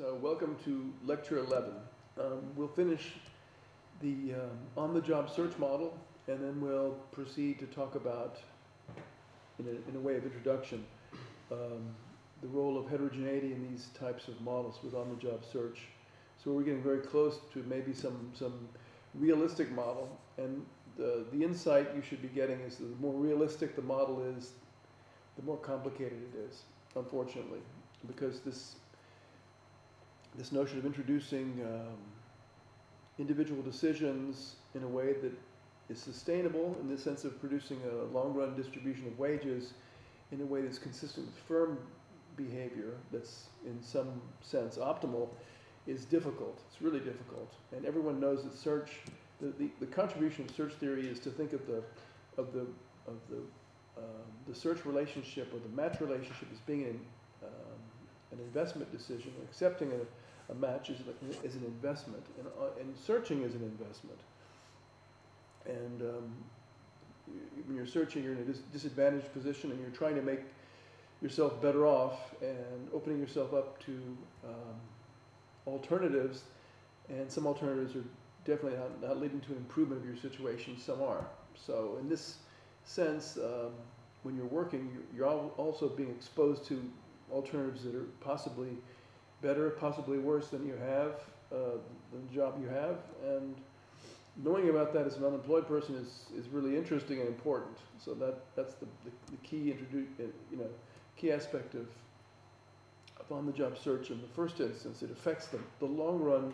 So welcome to lecture 11. Um, we'll finish the um, on-the-job search model and then we'll proceed to talk about, in a, in a way of introduction, um, the role of heterogeneity in these types of models with on-the-job search. So we're getting very close to maybe some, some realistic model and the, the insight you should be getting is the more realistic the model is, the more complicated it is, unfortunately, because this this notion of introducing um, individual decisions in a way that is sustainable in the sense of producing a long run distribution of wages in a way that's consistent with firm behavior, that's in some sense optimal, is difficult. It's really difficult. And everyone knows that search, the, the, the contribution of search theory is to think of the, of the, of the, um, the search relationship or the match relationship as being an, um, an investment decision, accepting a, a match is, is an investment, and, uh, and searching is an investment. And um, when you're searching, you're in a dis disadvantaged position, and you're trying to make yourself better off and opening yourself up to um, alternatives. And some alternatives are definitely not, not, leading to an improvement of your situation. Some are. So in this sense, um, when you're working, you're, you're also being exposed to alternatives that are possibly better, possibly worse than you have, uh, the job you have, and knowing about that as an unemployed person is, is really interesting and important. So that, that's the, the, the key introdu- uh, you know, key aspect of, of on-the-job search in the first instance. It affects the, the long-run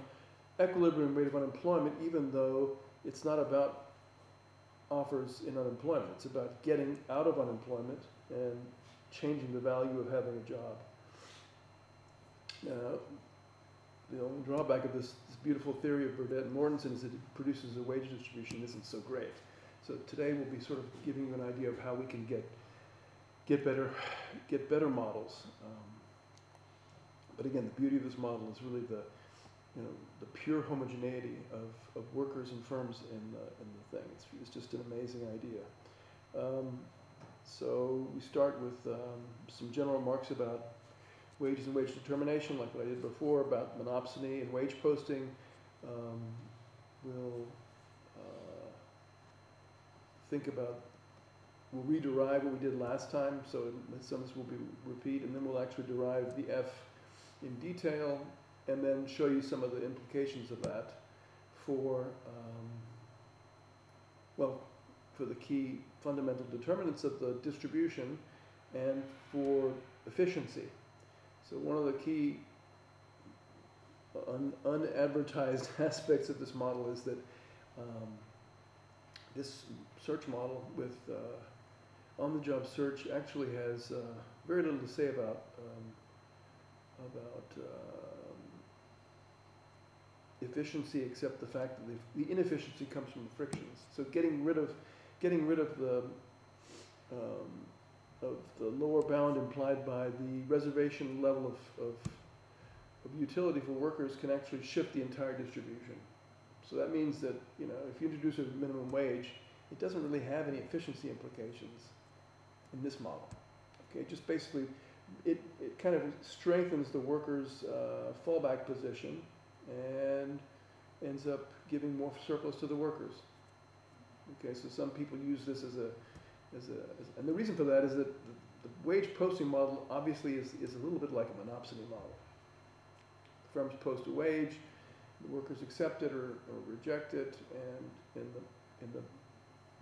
equilibrium rate of unemployment, even though it's not about offers in unemployment. It's about getting out of unemployment and changing the value of having a job. Uh, the only drawback of this, this, beautiful theory of Burdett and Mortensen is that it produces a wage distribution isn't so great. So today we'll be sort of giving you an idea of how we can get get better get better models. Um, but again, the beauty of this model is really the you know the pure homogeneity of, of workers and firms in the, in the thing. It's, it's just an amazing idea. Um, so we start with um, some general remarks about wages and wage determination, like what I did before, about monopsony and wage posting. Um, we'll uh, think about, we'll rederive what we did last time, so some of this will be repeat, and then we'll actually derive the F in detail, and then show you some of the implications of that for, um, well, for the key fundamental determinants of the distribution and for efficiency. So one of the key un unadvertised aspects of this model is that um, this search model with uh, on-the-job search actually has uh, very little to say about um, about um, efficiency except the fact that the, the, inefficiency comes from the frictions. So getting rid of getting rid of the um, of the lower bound implied by the reservation level of, of, of, utility for workers can actually shift the entire distribution. So that means that, you know, if you introduce a minimum wage, it doesn't really have any efficiency implications in this model. Okay, just basically, it, it kind of strengthens the worker's uh, fallback position and ends up giving more surplus to the workers. Okay, so some people use this as a as a, as, and the reason for that is that the, the, wage posting model obviously is, is a little bit like a monopsony model. The firms post a wage, the workers accept it or, or reject it, and in the, in the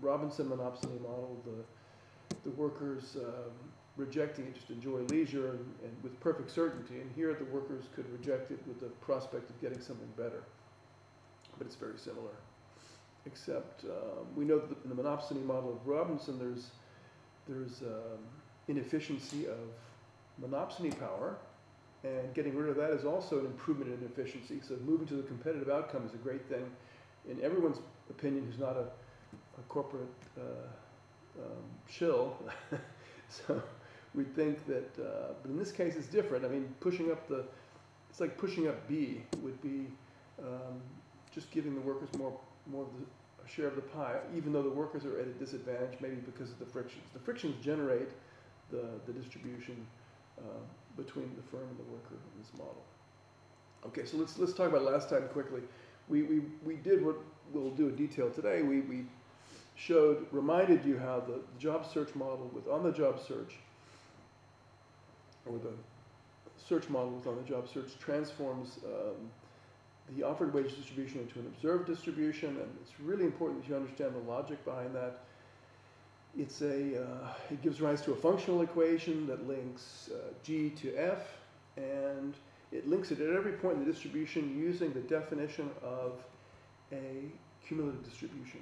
Robinson monopsony model, the, the workers um, rejecting it just enjoy leisure and, and, with perfect certainty, and here the workers could reject it with the prospect of getting something better. But it's very similar except um, we know that in the monopsony model of Robinson, there's, there's um, inefficiency of monopsony power, and getting rid of that is also an improvement in efficiency. So moving to the competitive outcome is a great thing, in everyone's opinion who's not a, a corporate uh, um, shill. so we think that, uh, but in this case it's different. I mean, pushing up the, it's like pushing up B would be um, just giving the workers more more of the share of the pie, even though the workers are at a disadvantage, maybe because of the frictions. The frictions generate the, the distribution uh, between the firm and the worker in this model. Okay, so let's, let's talk about last time quickly. We, we, we did what we'll do in detail today. We, we showed, reminded you how the job search model with on-the-job search, or the search model with on-the-job search transforms um, the offered wage distribution into an observed distribution, and it's really important that you understand the logic behind that. It's a, uh, it gives rise to a functional equation that links uh, G to F, and it links it at every point in the distribution using the definition of a cumulative distribution.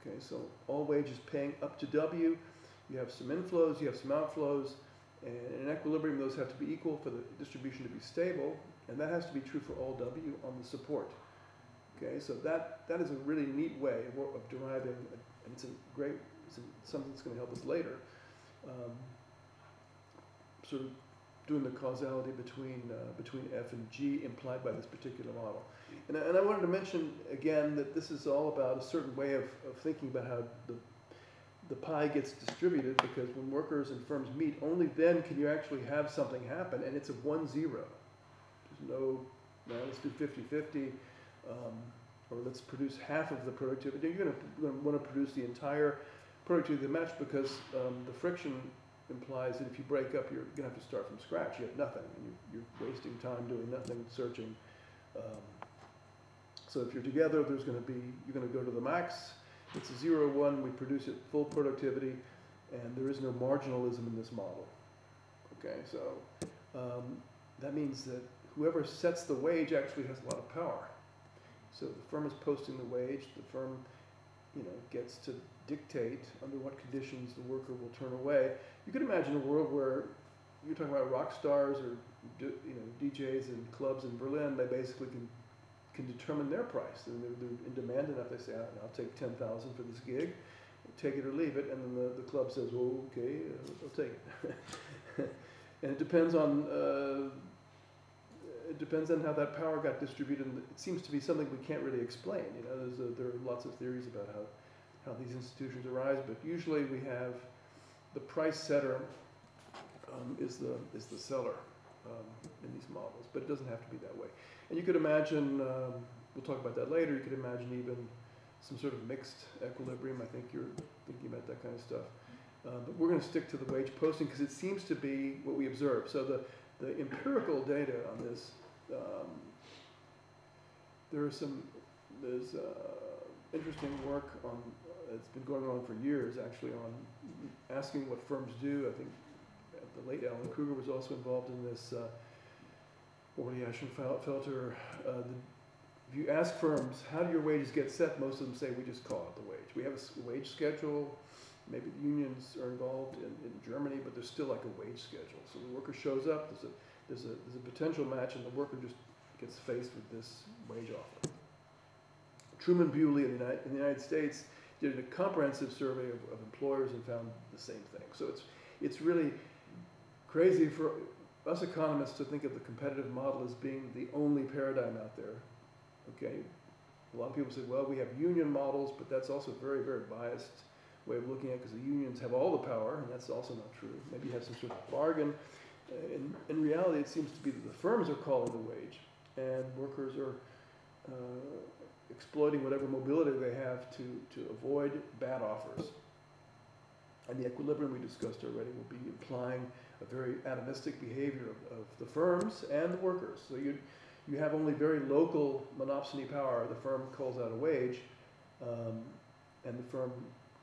Okay, so all wages paying up to W, you have some inflows, you have some outflows, and in equilibrium those have to be equal for the distribution to be stable, and that has to be true for all W on the support. Okay, so that, that is a really neat way of, of deriving, a, and it's a great, it's a, something that's going to help us later, um, sort of doing the causality between, uh, between F and G implied by this particular model. And I, and I wanted to mention again that this is all about a certain way of, of thinking about how the, the pie gets distributed because when workers and firms meet, only then can you actually have something happen, and it's a one zero. No, no let's do 50 50, um, or let's produce half of the productivity. You're going to want to produce the entire productivity of the match because um, the friction implies that if you break up, you're going to have to start from scratch. You have nothing, and you're, you're wasting time doing nothing, searching. Um, so if you're together, there's going to be, you're going to go to the max. It's a zero one, we produce it full productivity, and there is no marginalism in this model. Okay, so um, that means that whoever sets the wage actually has a lot of power. So the firm is posting the wage, the firm, you know, gets to dictate under what conditions the worker will turn away. You could imagine a world where you're talking about rock stars or you know DJs in clubs in Berlin. They basically can can determine their price. And they're, they're in demand enough. They say, "I'll take ten thousand for this gig, take it or leave it." And then the, the club says, "Well, okay, I'll take it." and it depends on. Uh, it depends on how that power got distributed. It seems to be something we can't really explain. You know, a, there are lots of theories about how how these institutions arise, but usually we have the price setter um, is the is the seller um, in these models, but it doesn't have to be that way. And you could imagine, um, we'll talk about that later. You could imagine even some sort of mixed equilibrium. I think you're thinking about that kind of stuff. Uh, but we're going to stick to the wage posting because it seems to be what we observe. So the the empirical data on this, um, there are some there's uh, interesting work on it's been going on for years actually on asking what firms do. I think the late Alan Krueger was also involved in this. Uh, Orley Ashenfelter, uh, the, if you ask firms, how do your wages get set? Most of them say we just call it the wage. We have a wage schedule. Maybe unions are involved in, in Germany, but there's still like a wage schedule. So the worker shows up, there's a, there's a, there's a potential match, and the worker just gets faced with this wage offer. Truman Bewley in the, United, in the United States did a comprehensive survey of, of employers and found the same thing. So it's, it's really crazy for us economists to think of the competitive model as being the only paradigm out there. Okay, a lot of people say, well, we have union models, but that's also a very, very biased way of looking at it because the unions have all the power, and that's also not true. Maybe you have some sort of bargain. In, in reality, it seems to be that the firms are calling the wage, and workers are uh, exploiting whatever mobility they have to, to avoid bad offers. And the equilibrium we discussed already will be implying a very atomistic behavior of, of the firms and the workers. So you you have only very local monopsony power. The firm calls out a wage, um, and the firm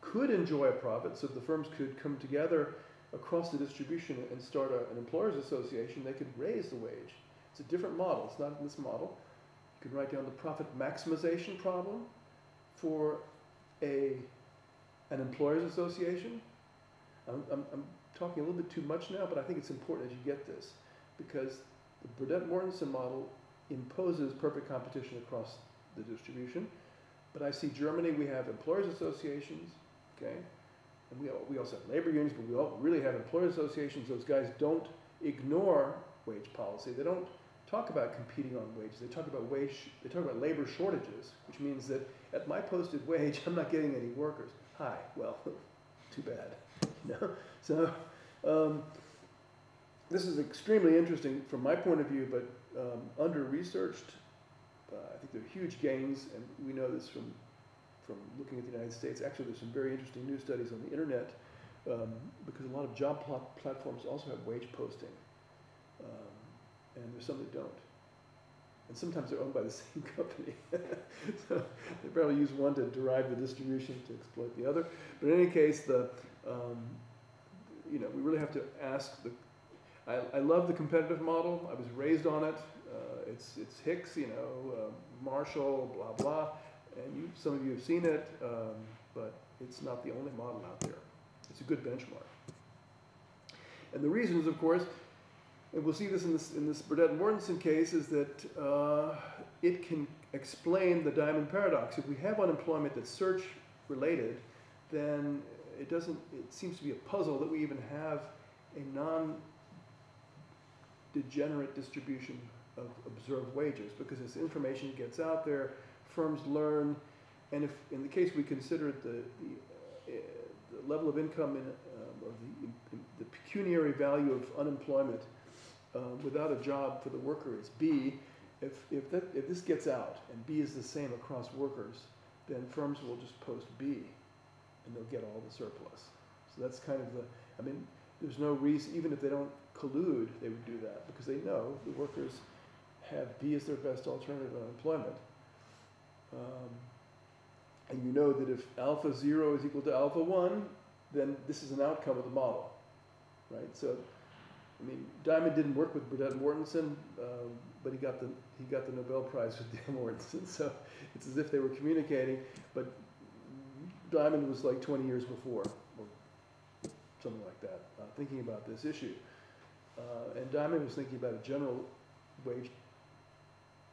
could enjoy a profit. So the firms could come together across the distribution and start a, an employers association. They could raise the wage. It's a different model. It's not in this model. You can write down the profit maximization problem for a an employers association. I'm, I'm, I'm talking a little bit too much now, but I think it's important that you get this because the Burdett-Mortensen model imposes perfect competition across the distribution. But I see Germany, we have employers associations, okay? And we, we also have labor unions, but we all really have employer associations. Those guys don't ignore wage policy. They don't talk about competing on wages. They talk about wage, they talk about labor shortages, which means that at my posted wage, I'm not getting any workers. Hi, well, too bad. Know? So um, this is extremely interesting from my point of view, but um, under researched. Uh, I think there are huge gains, and we know this from, from looking at the United States. Actually, there's some very interesting new studies on the internet, um, because a lot of job plat- platforms also have wage posting. Um, and there's some that don't. And sometimes they're owned by the same company. so they probably use one to derive the distribution to exploit the other. But in any case, the, um, you know, we really have to ask the, I, I love the competitive model. I was raised on it. Uh, it's, it's Hicks, you know, uh, Marshall, blah, blah. And you, some of you have seen it, um, but it's not the only model out there. It's a good benchmark. And the reason is, of course, and we'll see this in this, in this Burdett Mortensen case, is that uh, it can explain the diamond paradox. If we have unemployment that's search related, then it doesn't, it seems to be a puzzle that we even have a non degenerate distribution of observed wages because as information gets out there, firms learn, and if in the case we consider the, the, uh, the level of income in, um, or the, the pecuniary value of unemployment uh, without a job for the worker is B, if, if, that, if this gets out and B is the same across workers, then firms will just post B and they'll get all the surplus. So that's kind of the, I mean, there's no reason, even if they don't collude, they would do that because they know the workers have B as their best alternative unemployment. Um, and you know that if alpha 0 is equal to alpha 1, then this is an outcome of the model, right? So, I mean, Diamond didn't work with Burdett Mortensen, um, but he got the he got the Nobel Prize with Dan Mortensen. So it's as if they were communicating, but Diamond was like 20 years before, or something like that, uh, thinking about this issue. Uh, and Diamond was thinking about a general wage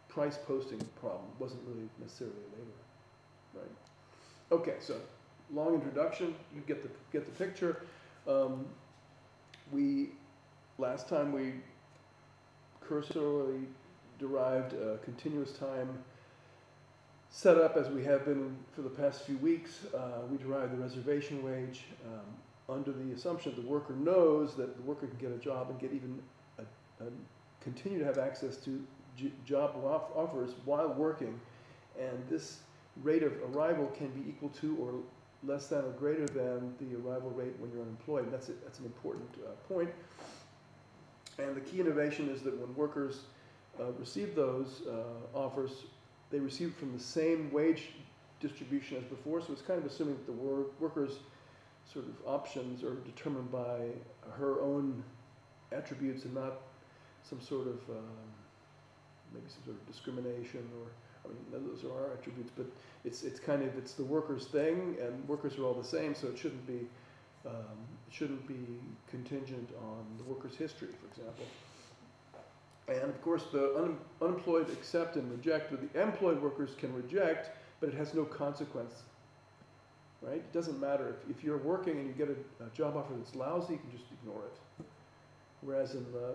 price posting problem. It wasn't really necessarily labor, right? Okay, so long introduction. You get the get the picture. Um, we last time we cursorily derived a continuous time setup as we have been for the past few weeks. Uh, we derived the reservation wage um, under the assumption that the worker knows that the worker can get a job and get even a, a continue to have access to job offers while working, and this rate of arrival can be equal to or less than or greater than the arrival rate when you're unemployed. And that's, a, that's an important uh, point. And the key innovation is that when workers uh, receive those uh, offers, they receive from the same wage distribution as before. So it's kind of assuming that the wor worker's sort of options are determined by her own attributes and not some sort of um, maybe some sort of discrimination or I mean those are our attributes, but it's it's kind of it's the worker's thing, and workers are all the same, so it shouldn't be um, it shouldn't be contingent on the worker's history, for example. And of course, the un unemployed accept and reject, but the employed workers can reject, but it has no consequence. Right? It doesn't matter if, if you're working and you get a, a job offer that's lousy, you can just ignore it. Whereas in the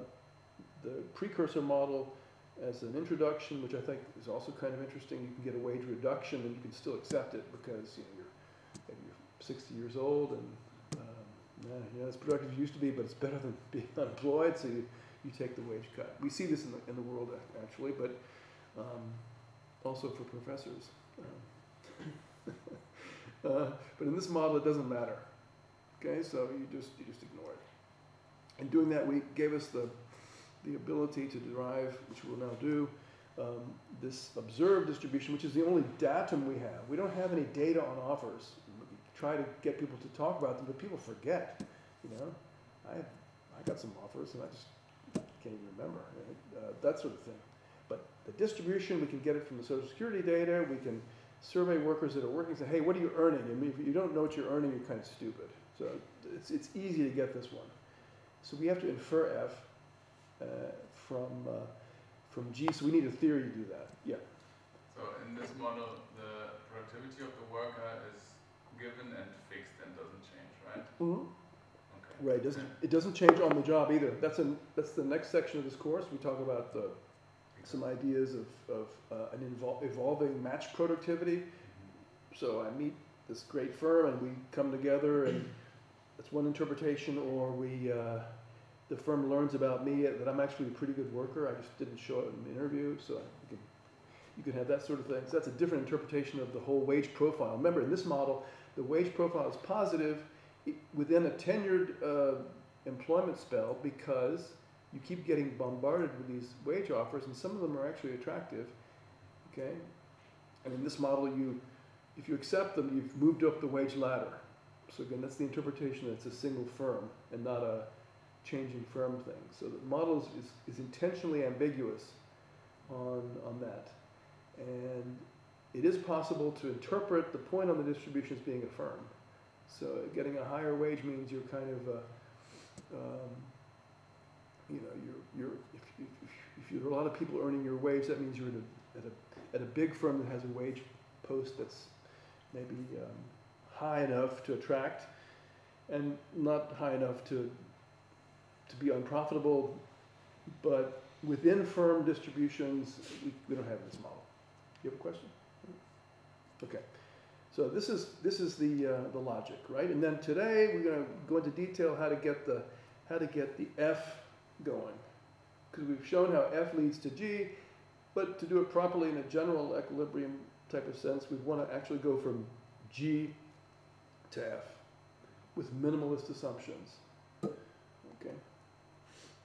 the precursor model, as an introduction, which I think is also kind of interesting. You can get a wage reduction and you can still accept it because you know, you're, maybe you're 60 years old and um, you know, as productive as you used to be, but it's better than being unemployed, so you, you take the wage cut. We see this in the, in the world actually, but um, also for professors. Um, uh, but in this model, it doesn't matter. Okay, so you just you just ignore it. And doing that, we gave us the the ability to derive, which we'll now do, um, this observed distribution, which is the only datum we have. We don't have any data on offers. We try to get people to talk about them, but people forget. You know, I I got some offers and I just can't even remember right? uh, that sort of thing. But the distribution, we can get it from the Social Security data. We can survey workers that are working. Say, hey, what are you earning? I mean, if you don't know what you're earning, you're kind of stupid. So it's it's easy to get this one. So we have to infer F from, uh, from G. So we need a theory to do that. Yeah. So in this model, the productivity of the worker is given and fixed and doesn't change, right? Mm -hmm. Okay. Right. It doesn't it doesn't change on the job either. That's a that's the next section of this course. We talk about the some ideas of, of uh, an evolving match productivity. Mm -hmm. So I meet this great firm and we come together and that's one interpretation, or we uh, the firm learns about me that I'm actually a pretty good worker. I just didn't show it in the interview, so you can, you can have that sort of thing. So that's a different interpretation of the whole wage profile. Remember, in this model, the wage profile is positive within a tenured uh, employment spell because you keep getting bombarded with these wage offers, and some of them are actually attractive. Okay, and in this model, you, if you accept them, you've moved up the wage ladder. So again, that's the interpretation that it's a single firm and not a changing firm thing. So the model is, is, intentionally ambiguous on, on that. And it is possible to interpret the point on the distribution as being a firm. So getting a higher wage means you're kind of, uh, um, you know, you're, you're, if, if, if you're a lot of people earning your wage, that means you're at a, at a, at a big firm that has a wage post that's maybe um, high enough to attract and not high enough to, to be unprofitable, but within firm distributions, we, we don't have this model. You have a question? Okay. So this is, this is the, uh, the logic, right? And then today, we're gonna go into detail how to get the, how to get the F going. Because we've shown how F leads to G, but to do it properly in a general equilibrium type of sense, we'd wanna actually go from G to F with minimalist assumptions.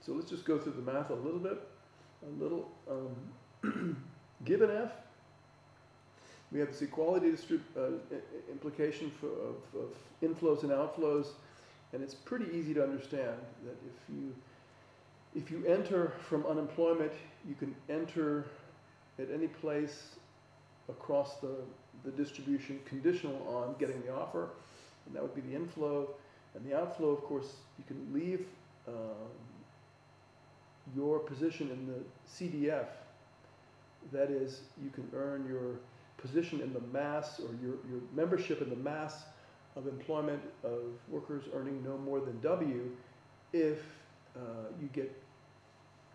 So let's just go through the math a little bit. A little, um, given F, we have this equality uh, implication for, of, of inflows and outflows, and it's pretty easy to understand that if you if you enter from unemployment, you can enter at any place across the, the distribution conditional on getting the offer, and that would be the inflow. And the outflow, of course, you can leave um, your position in the CDF. That is, you can earn your position in the mass or your, your membership in the mass of employment of workers earning no more than W if uh, you get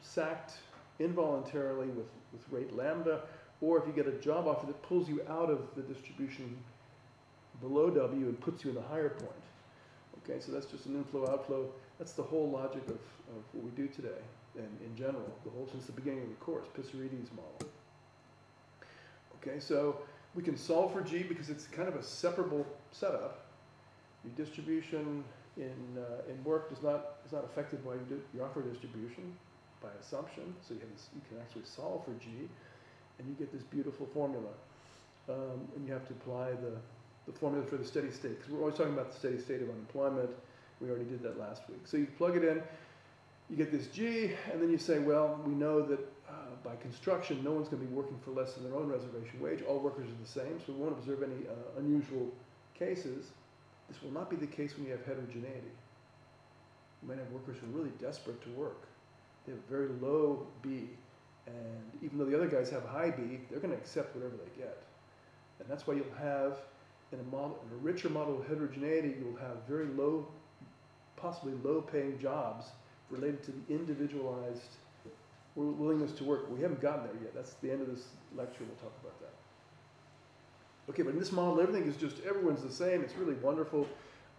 sacked involuntarily with, with rate lambda, or if you get a job offer that pulls you out of the distribution below W and puts you in the higher point. Okay, so that's just an inflow outflow. That's the whole logic of, of what we do today and in general, the whole since the beginning of the course, Pissarides model. Okay, so we can solve for G because it's kind of a separable setup. Your distribution in, uh, in work does not, is not affected by your, your offer distribution by assumption. So you, have this, you can actually solve for G and you get this beautiful formula. Um, and you have to apply the, the formula for the steady state because we're always talking about the steady state of unemployment. We already did that last week. So you plug it in, you get this G, and then you say, well, we know that uh, by construction, no one's going to be working for less than their own reservation wage. All workers are the same, so we won't observe any uh, unusual cases. This will not be the case when you have heterogeneity. You might have workers who are really desperate to work. They have very low B, and even though the other guys have high B, they're going to accept whatever they get. And that's why you'll have, in a, model, in a richer model of heterogeneity, you'll have very low, possibly low-paying jobs related to the individualized willingness to work. We haven't gotten there yet. That's the end of this lecture. We'll talk about that. Okay, but in this model, everything is just, everyone's the same. It's really wonderful.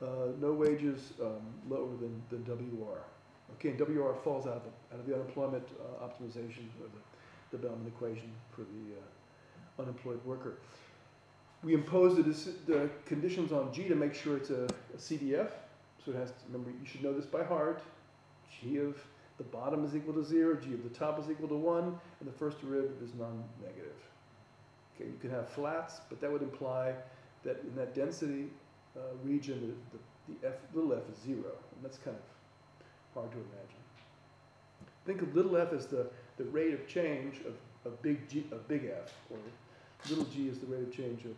Uh, no wages um, lower than, than WR. Okay, and WR falls out of, the, out of the unemployment uh, optimization or the, the Bellman equation for the uh, unemployed worker. We impose the, the conditions on G to make sure it's a, a CDF. So it has to, remember, you should know this by heart. G of the bottom is equal to zero, G of the top is equal to one, and the first derivative is non-negative. Okay, you can have flats, but that would imply that in that density uh, region, the, the, the f, little f is zero, and that's kind of hard to imagine. Think of little f as the, the rate of change of, of big G, of big F, or little g is the rate of change of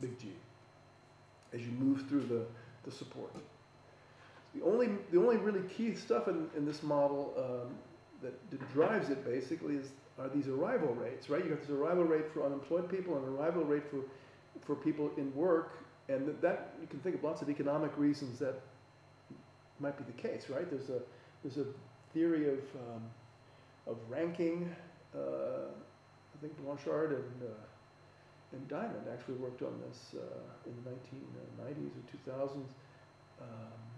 big G as you move through the, the support. The only, the only really key stuff in, in this model um, that, drives it basically is, are these arrival rates, right? You have this arrival rate for unemployed people and arrival rate for, for people in work, and that, that you can think of lots of economic reasons that might be the case, right? There's a, there's a theory of, um, of ranking. Uh, I think Blanchard and, uh, and Diamond actually worked on this uh, in the 1990s or 2000s. Um,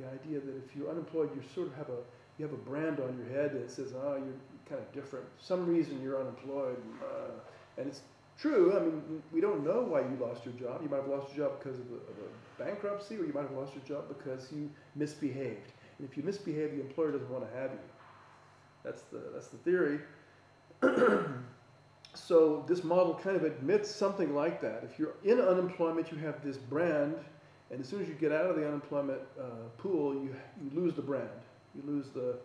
the idea that if you're unemployed, you sort of have a, you have a brand on your head that says, oh, you're kind of different. Some reason you're unemployed. Uh, and it's true. I mean, we don't know why you lost your job. You might have lost your job because of a, of a bankruptcy, or you might have lost your job because you misbehaved. And if you misbehave, the employer doesn't want to have you. That's the, that's the theory. so this model kind of admits something like that. If you're in unemployment, you have this brand, and as soon as you get out of the unemployment uh, pool, you, you lose the brand. You lose the,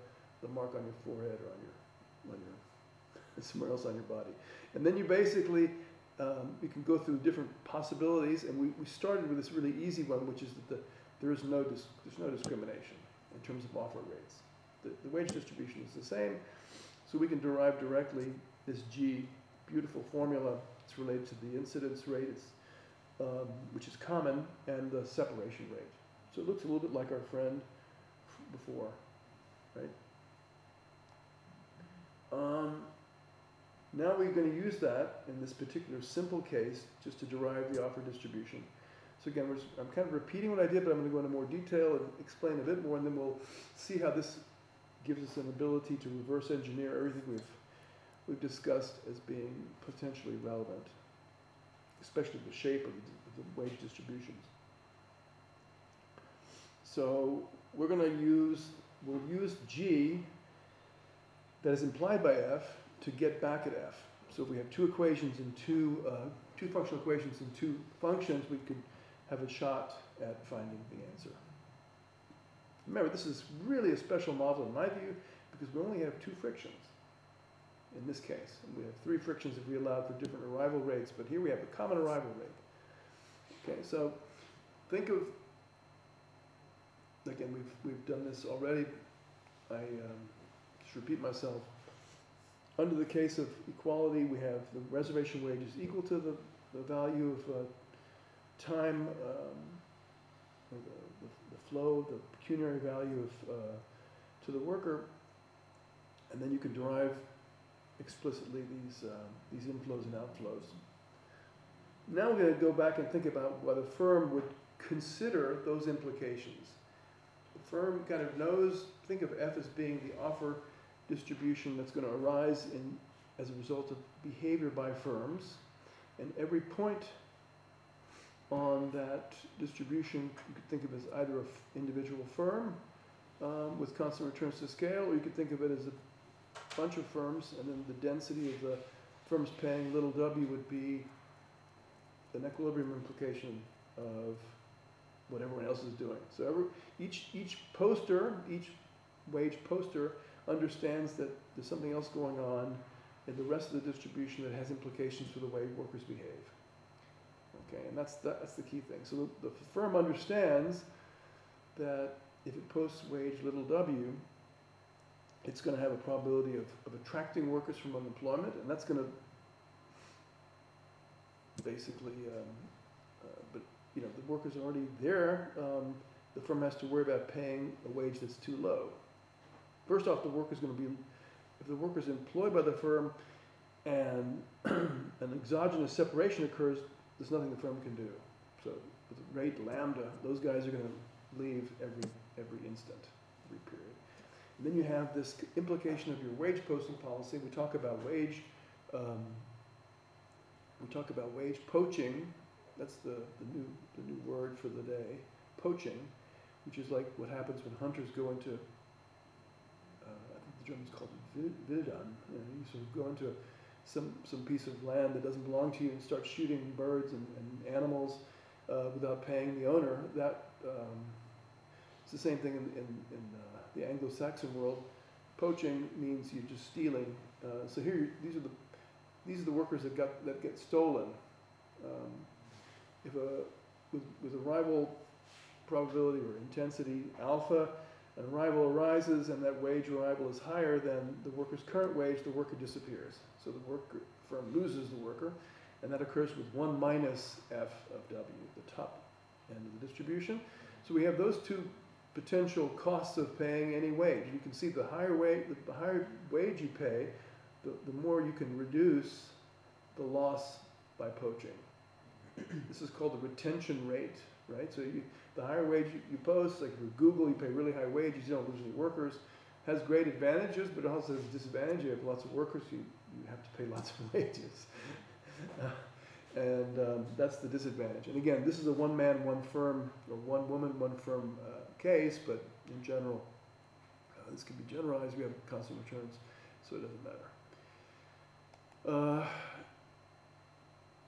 the mark on your forehead or on your, on your, somewhere else on your body. And then you basically, um, you can go through different possibilities, and we, we started with this really easy one, which is that the, there is no, dis, there's no discrimination in terms of offer rates. The, the wage distribution is the same, so we can derive directly this G, beautiful formula. It's related to the incidence rate, it's, um, which is common, and the separation rate. So it looks a little bit like our friend before, right? Um, now we're going to use that in this particular simple case just to derive the offer distribution. So again, I'm kind of repeating what I did, but I'm going to go into more detail and explain a bit more, and then we'll see how this gives us an ability to reverse engineer everything we've, we've discussed as being potentially relevant, especially the shape of the, the wage distributions. So we're going to use, we'll use G that is implied by F to get back at F. So if we have two equations and two, uh, two functional equations and two functions, we could have a shot at finding the answer. Remember, this is really a special model in my view because we only have two frictions in this case. We have three frictions if we allow for different arrival rates, but here we have a common arrival rate. Okay, so think of, again, we've, we've done this already. I um, just repeat myself. Under the case of equality, we have the reservation wage is equal to the, the value of uh, time, um, the, the, the, flow, the pecuniary value of, uh, to the worker, and then you can derive explicitly these, uh, these inflows and outflows. Now we're going to go back and think about what a firm would consider those implications. The firm kind of knows, think of F as being the offer distribution that's going to arise in, as a result of behavior by firms, and every point on that distribution you could think of as either an individual firm um, with constant returns to scale, or you could think of it as a bunch of firms, and then the density of the firms paying little w would be an equilibrium implication of what everyone else is doing. So every, each, each poster, each wage poster understands that there's something else going on in the rest of the distribution that has implications for the way workers behave. Okay, and that's that's the key thing. So the, the firm understands that if it posts wage little w, it's going to have a probability of, of attracting workers from unemployment, and that's going to basically, um, uh, but you know, the workers are already there. Um, the firm has to worry about paying a wage that's too low. First off, the worker's going to be, if the worker's employed by the firm and an exogenous separation occurs, there's nothing the firm can do. So with rate lambda, those guys are going to leave every, every instant, every period. And then you have this implication of your wage posting policy. We talk about wage, um, we talk about wage poaching. That's the, the, new, the new word for the day, poaching, which is like what happens when hunters go into, uh, I think the Germans called it Wildern. You, know, you sort of go into some, some piece of land that doesn't belong to you and start shooting birds and, and animals uh, without paying the owner. That, um, it's the same thing in, in, in uh, the Anglo-Saxon world. Poaching means you're just stealing. Uh, so here, these are the these are the workers that got that get stolen. Um, if a with, with arrival probability or intensity alpha, an arrival arises and that wage arrival is higher than the worker's current wage, the worker disappears. So the worker firm loses the worker, and that occurs with 1 minus f of w, the top end of the distribution. So we have those two potential costs of paying any wage. You can see the higher wage, the higher wage you pay, the, the more you can reduce the loss by poaching. this is called the retention rate right? So you, the higher wage you, you post, like for Google, you pay really high wages, you don't lose any workers. Has great advantages, but it also has disadvantages. You have lots of workers, you, you have to pay lots of wages. and um, that's the disadvantage. And again, this is a one man, one firm, or one woman, one firm uh, case, but in general, uh, this can be generalized. We have constant returns, so it doesn't matter. Uh,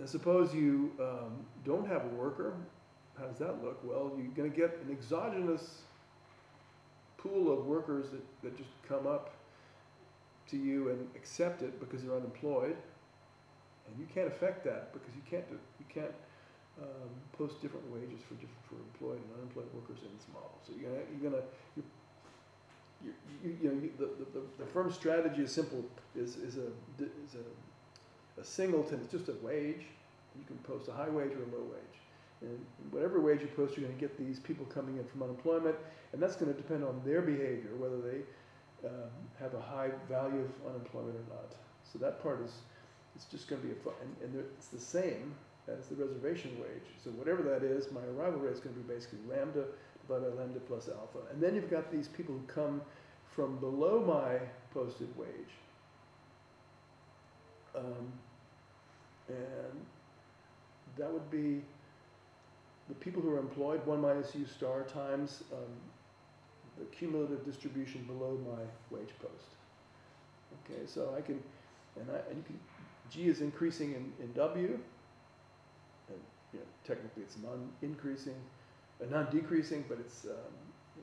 suppose you um, don't have a worker. How does that look? Well, you're going to get an exogenous pool of workers that, that just come up to you and accept it because they're unemployed. And you can't affect that because you can't, do, you can't um, post different wages for, different, for employed and unemployed workers in this model. So you're gonna, you're gonna, you're, you, you, you know, you, the, the, the firm's strategy is simple, is, is a, is a, a singleton, it's just a wage. You can post a high wage or a low wage. And whatever wage you post, you're gonna get these people coming in from unemployment, and that's gonna depend on their behavior, whether they um, have a high value of unemployment or not. So that part is, it's just gonna be a, and, and it's the same as the reservation wage. So whatever that is, my arrival rate is gonna be basically lambda divided by lambda plus alpha. And then you've got these people who come from below my posted wage. Um, and that would be the people who are employed, one minus U star times um, the cumulative distribution below my wage post. Okay, so I can, and I, and you can, G is increasing in, in W, and, you know, technically it's non-increasing, uh, non-decreasing, but it's, um,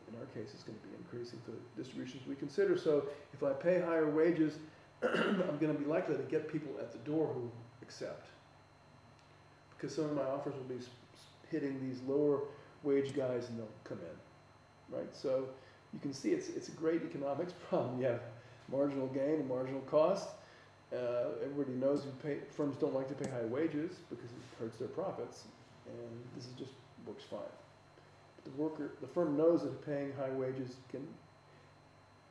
in our case, it's gonna be increasing for the distributions we consider. So if I pay higher wages, I'm gonna be likely to get people at the door who accept. Because some of my offers will be hitting these lower wage guys and they'll come in, right? So you can see it's, it's a great economics problem. You have marginal gain and marginal cost. Uh, everybody knows pay, firms don't like to pay high wages because it hurts their profits, and this is just works fine. But the worker, the firm knows that paying high wages can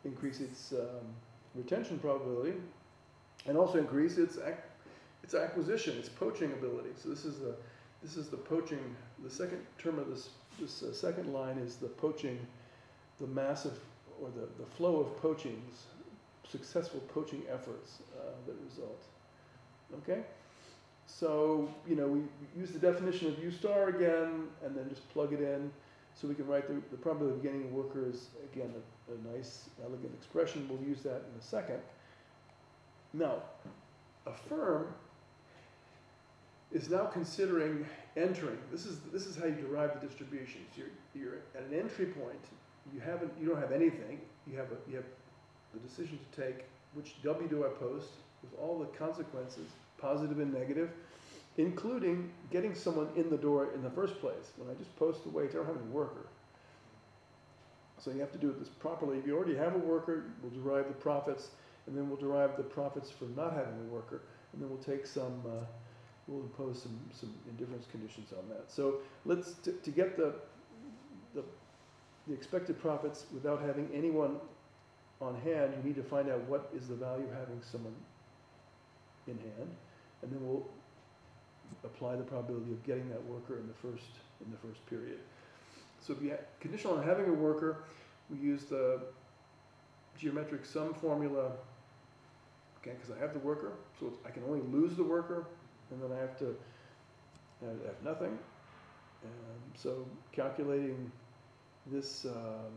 increase its um, retention probability, and also increase its ac- its acquisition, its poaching ability. So this is the this is the poaching. The second term of this this uh, second line is the poaching, the massive or the, the flow of poachings, successful poaching efforts uh, that result. Okay, so you know we use the definition of U star again, and then just plug it in, so we can write the, the probability of getting a worker is again a, a nice elegant expression. We'll use that in a second. Now, a firm is now considering entering. This is this is how you derive the distributions. You're you're at an entry point. You haven't you don't have anything. You have a you have the decision to take which W do I post with all the consequences, positive and negative, including getting someone in the door in the first place. When I just post the wage, I don't have any worker. So you have to do it this properly. If you already have a worker, we'll derive the profits, and then we'll derive the profits for not having a worker, and then we'll take some, uh, we'll impose some, some indifference conditions on that. So let's, to get the, the, the expected profits without having anyone on hand, you need to find out what is the value of having someone in hand, and then we'll apply the probability of getting that worker in the first, in the first period. So if you conditional on having a worker, we use the geometric sum formula, okay, because I have the worker, so I can only lose the worker, and then I have to have nothing. Um, so calculating this um,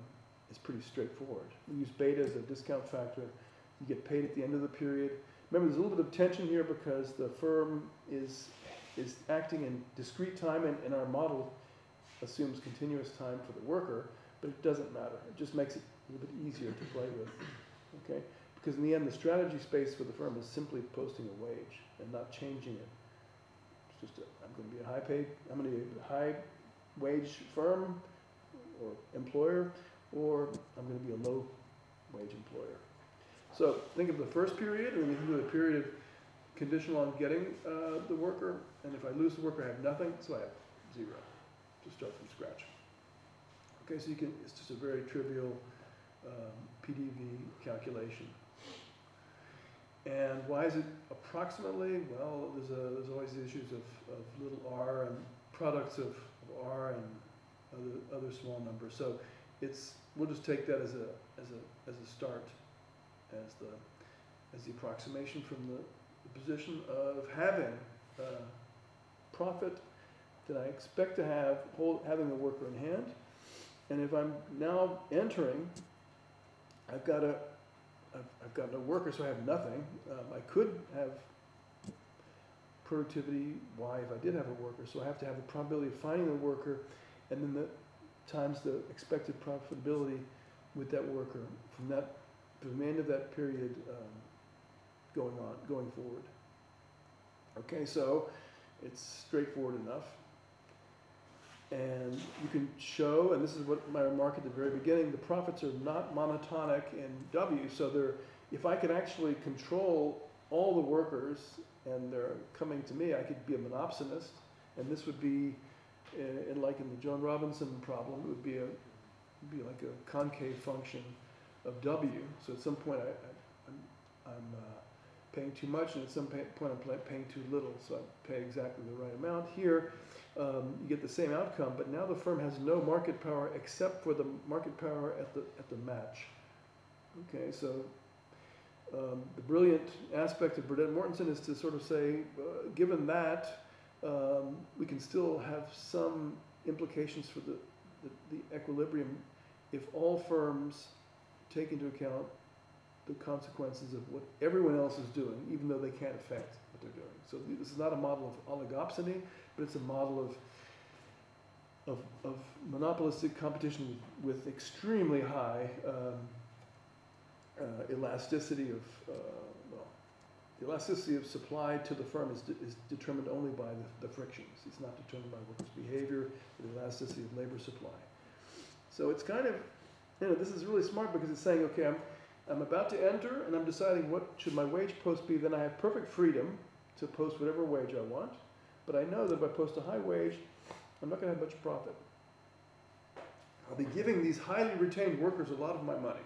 is pretty straightforward. We use beta as a discount factor. You get paid at the end of the period. Remember, there's a little bit of tension here because the firm is is acting in discrete time, and, and our model assumes continuous time for the worker, but it doesn't matter. It just makes it a little bit easier to play with. Okay? Because in the end, the strategy space for the firm is simply posting a wage and not changing it. It's just, a, I'm going to be a high paid, I'm going to be a high wage firm or employer, or I'm going to be a low wage employer. So think of the first period, you think of the period of conditional on getting uh, the worker, and if I lose the worker, I have nothing, so I have zero to start from scratch. Okay, so you can, it's just a very trivial um, PDV calculation. And why is it approximately? Well, there's, a, there's always the issues of, of little r and products of, of R and other, other small numbers. So it's, we'll just take that as a, as a, as a start, as the, as the approximation from the, the position of having, uh, profit that I expect to have, hold, having the worker in hand. And if I'm now entering, I've got a, I've, I've got no worker, so I have nothing. Um, I could have productivity Y if I did have a worker, so I have to have the probability of finding the worker and then the times the expected profitability with that worker from that, from the of that period, um, going on, going forward. Okay, so it's straightforward enough. And you can show, and this is what my remark at the very beginning, the profits are not monotonic in W, so they're, if I could actually control all the workers and they're coming to me, I could be a monopsonist, and this would be, uh, in like in the Joan Robinson problem, it would be a, be like a concave function of W. So at some point, I, I, I'm, I'm uh, paying too much, and at some pa- point, I'm paying too little, so I pay exactly the right amount. Here, um, you get the same outcome, but now the firm has no market power except for the market power at the, at the match. Okay, so um, the brilliant aspect of Burdett Mortensen is to sort of say, uh, given that, um, we can still have some implications for the, the, the equilibrium if all firms take into account the consequences of what everyone else is doing, even though they can't affect what they're doing. So this is not a model of oligopsony, but it's a model of, of, of monopolistic competition with, with extremely high um, uh, elasticity of, uh, the elasticity of supply to the firm is, de- is determined only by the, the frictions. It's not determined by workers' behavior, the elasticity of labor supply. So it's kind of, you know, this is really smart because it's saying, okay, I'm, I'm about to enter and I'm deciding what should my wage post be, then I have perfect freedom to post whatever wage I want. But I know that if I post a high wage, I'm not going to have much profit. I'll be giving these highly retained workers a lot of my money.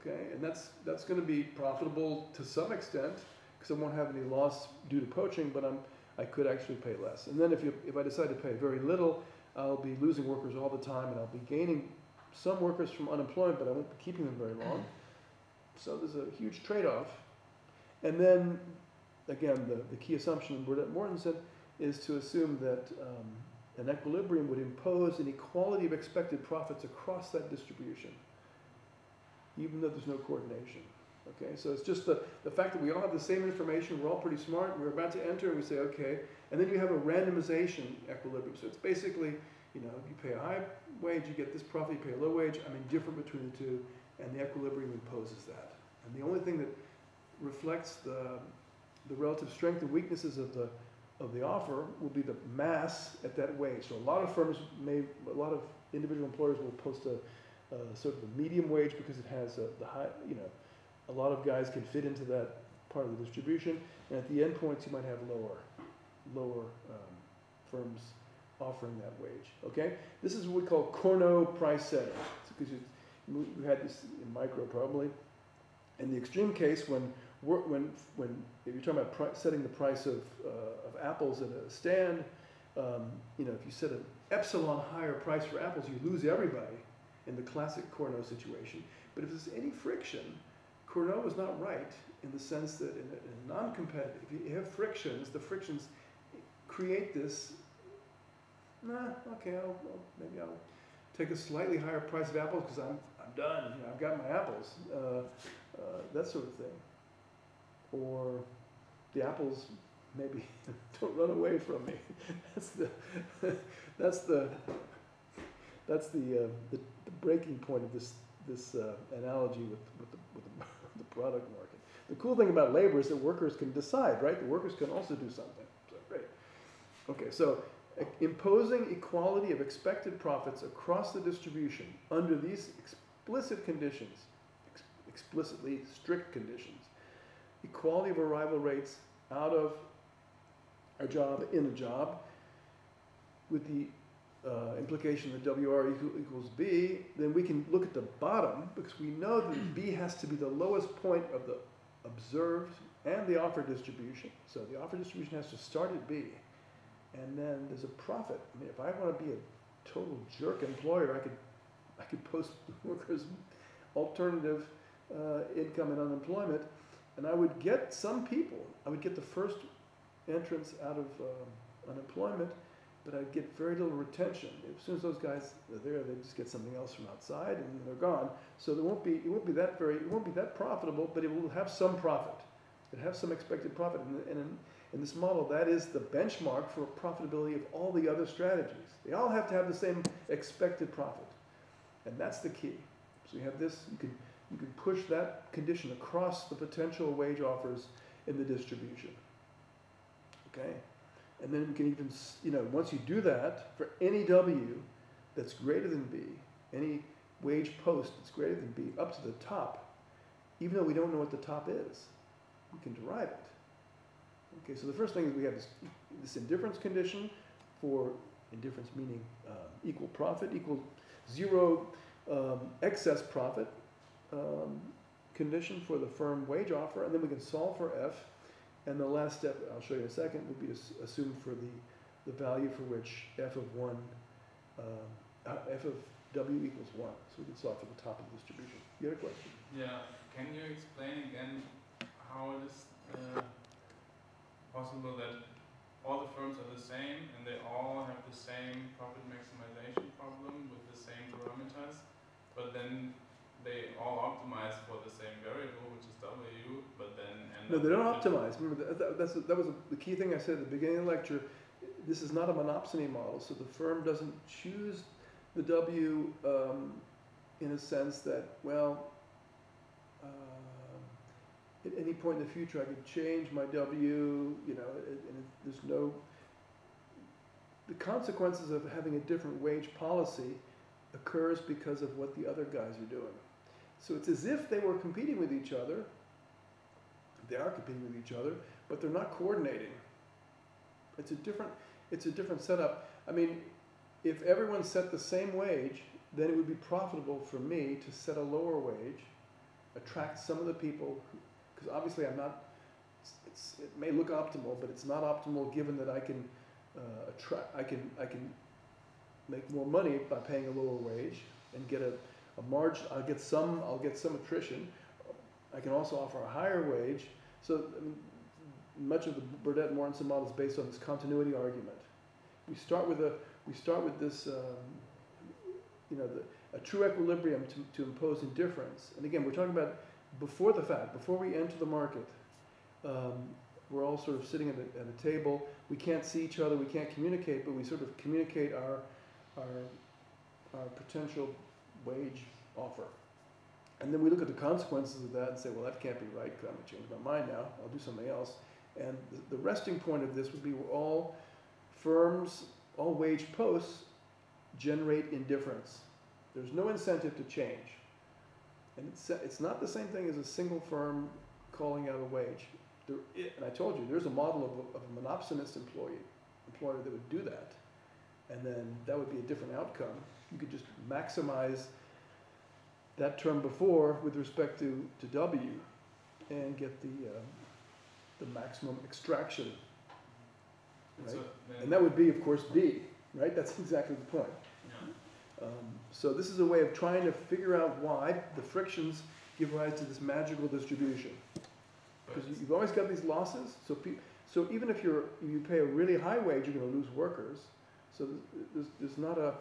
Okay, and that's that's going to be profitable to some extent because I won't have any loss due to poaching, but I'm I could actually pay less. And then if you if I decide to pay very little, I'll be losing workers all the time, and I'll be gaining some workers from unemployment, but I won't be keeping them very long. So there's a huge trade-off. And then, again, the, the key assumption in Burdett Mortensen is to assume that um, an equilibrium would impose an equality of expected profits across that distribution, even though there's no coordination. Okay, so it's just the, the fact that we all have the same information, we're all pretty smart, we're about to enter, and we say, okay, and then you have a randomization equilibrium. So it's basically, you know, you pay a high wage, you get this profit, you pay a low wage, I'm indifferent between the two, and the equilibrium imposes that. And the only thing that reflects the, the relative strength and weaknesses of the, of the offer will be the mass at that wage. So a lot of firms may, a lot of individual employers will post a, a sort of a medium wage because it has a, the high, you know, a lot of guys can fit into that part of the distribution. And at the end points, you might have lower, lower um, firms offering that wage. Okay, this is what we call Cournot price setting. Because you, had this in micro probably. In the extreme case, when when when if you're talking about setting the price of uh, of apples at a stand, um, you know, if you set an epsilon higher price for apples, you lose everybody in the classic Cournot situation. But if there's any friction, Cournot was not right in the sense that in a, a non-competitive, if you have frictions, the frictions create this. Nah, okay, I'll, maybe I'll take a slightly higher price of apples because I'm I'm done. You know, I've got my apples. Uh, uh, that sort of thing. Or the apples maybe don't run away from me. that's the that's the that's the, uh, the the breaking point of this this uh, analogy with with the, with the, the product market. The cool thing about labor is that workers can decide, right? The workers can also do something. So great. Okay, so imposing equality of expected profits across the distribution under these explicit conditions ex- explicitly strict conditions. Equality of arrival rates out of a job in a job with the uh, implication that WR equals B, then we can look at the bottom because we know that B has to be the lowest point of the observed and the offer distribution. So the offer distribution has to start at B. and then there's a profit. I mean, if I want to be a total jerk employer, I could, I could post workers alternative uh, income and unemployment, and I would get some people. I would get the first entrance out of um, unemployment, but I'd get very little retention. As soon as those guys are there, they just get something else from outside, and they're gone. So there won't be it won't be that very it won't be that profitable, but it will have some profit. It have some expected profit, and, and in, in this model, that is the benchmark for profitability of all the other strategies. They all have to have the same expected profit, and that's the key. So you have this. You can you can push that condition across the potential wage offers in the distribution. Okay, and then we can even you know once you do that for any W that's greater than B, any wage post that's greater than B up to the top, even though we don't know what the top is, we can derive it. Okay, so the first thing is we have this, this indifference condition for indifference meaning um, equal profit, equal zero um, excess profit um, condition for the firm wage offer, and then we can solve for F. And the last step, I'll show you in a second, would be to s- assume for the, the value for which F of one, um, F of W equals one. So we can solve for the top of the distribution. You had a question? Yeah, can you explain again how it is uh, possible that all the firms are the same and they all have the same profit maximization problem with the same parameters, but then they all optimize for the same variable, which is W, but then No, they don't optimize. Remember, that, that, that's, that was the key thing I said at the beginning of the lecture. This is not a monopsony model, so the firm doesn't choose the W um, in a sense that, well, um, at any point in the future, I could change my W, you know, and and it, there's no, the consequences of having a different wage policy occurs because of what the other guys are doing. So it's as if they were competing with each other. They are competing with each other, but they're not coordinating. It's a different, it's a different setup. I mean, if everyone set the same wage, then it would be profitable for me to set a lower wage, attract some of the people, because obviously I'm not. It's, it may look optimal, but it's not optimal given that I can uh, attract. I can I can make more money by paying a lower wage and get a, a margin. I'll get some. I'll get some attrition. I can also offer a higher wage. So much of the Burdett Mortensen model is based on this continuity argument. We start with a we start with this um, you know the, a true equilibrium to, to impose indifference. And again, we're talking about before the fact, before we enter the market. Um, we're all sort of sitting at a, at a table. We can't see each other. We can't communicate, but we sort of communicate our our our potential wage offer. And then we look at the consequences of that and say, well, that can't be right because I'm going to change my mind now. I'll do something else. And the, resting point of this would be all firms, all wage posts generate indifference. There's no incentive to change. And it's, it's not the same thing as a single firm calling out a wage. There, and I told you, there's a model of a, of employee, employer that would do that. And then that would be a different outcome. You could just maximize that term before with respect to, to W and get the, um, the maximum extraction. Right? then- And that would be, of course, B, right? That's exactly the point. yeah. Um, so this is a way of trying to figure out why the frictions give rise to this magical distribution. Because you've always got these losses, so pe- so even if you're, you pay a really high wage, you're gonna lose workers. So th- there's, there's not a,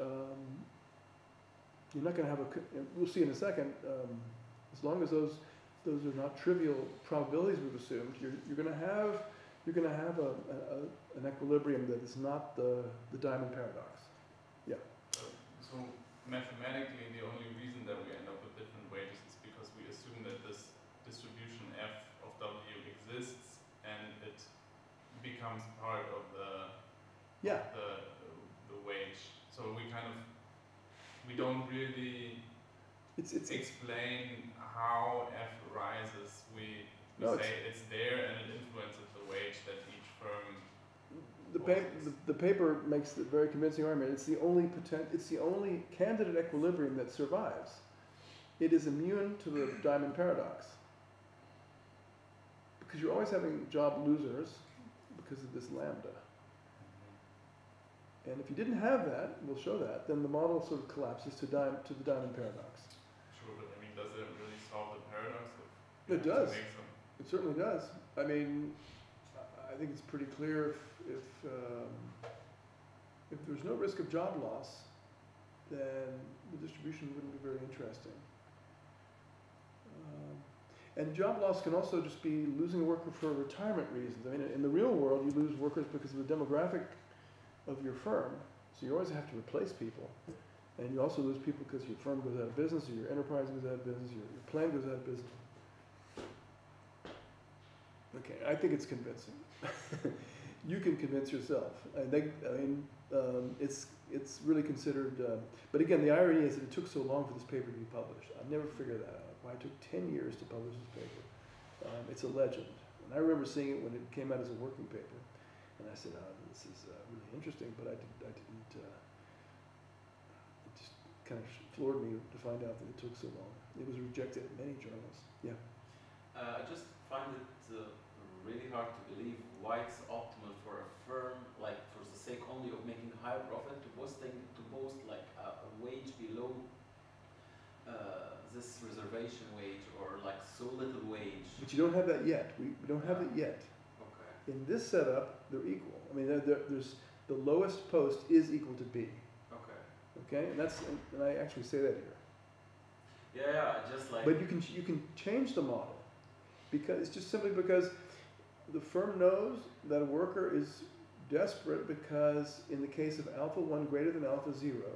um, you're not gonna have a, we'll see in a second, um, as long as those, those are not trivial probabilities we've assumed, you're, you're gonna have, you're gonna have a, a, an equilibrium that is not the, the diamond paradox. So, so mathematically, the only reason that we end up with different wages is because we assume that this distribution f of w exists and it becomes part of the Yeah, the the. So we kind of we don't really it's, it's, it's explain how f rises. We, we No, say it's there and it influences the wage that each firm. The, pa- the, the paper makes a very convincing argument. It's the only potent, it's the only candidate equilibrium that survives. It is immune to the diamond paradox. Because you're always having job losers because of this lambda. And if you didn't have that, we'll show that, then the model sort of collapses to to the diamond paradox. Sure, but I mean, does it really solve the paradox of It does. It certainly does. I mean, I- I think it's pretty clear if, if, um, if there's no risk of job loss, then the distribution wouldn't be very interesting. Um, And job loss can also just be losing a worker for retirement reasons. I mean, in the real world, you lose workers because of the demographic of your firm, so you always have to replace people. And you also lose people because your firm goes out of business, or your enterprise goes out of business, your, your plan goes out of business. Okay, I think it's convincing. you can convince yourself. I think, I mean, um, it's, it's really considered, uh, but again, the irony is that it took so long for this paper to be published. I've never figured that out, why it took ten years to publish this paper. Um, it's a legend. And I remember seeing it when it came out as a working paper. And I said, oh, this is uh, really interesting, but I, did, I didn't, uh, it just kind of floored me to find out that it took so long. It was rejected in many journals. Yeah. Uh, I just find it uh, really hard to believe why it's optimal for a firm, like for the sake only of making higher profit, to boasting to boast like a, a wage below uh, this reservation wage or like so little wage. But you don't have that yet. We, we don't have it yet. In this setup, they're equal. I mean, they're, they're, there's the lowest post is equal to B. Okay. Okay, and that's and, and I actually say that here. Yeah, yeah. Just like. But you can you can change the model because it's just simply because the firm knows that a worker is desperate because in the case of alpha one greater than alpha zero,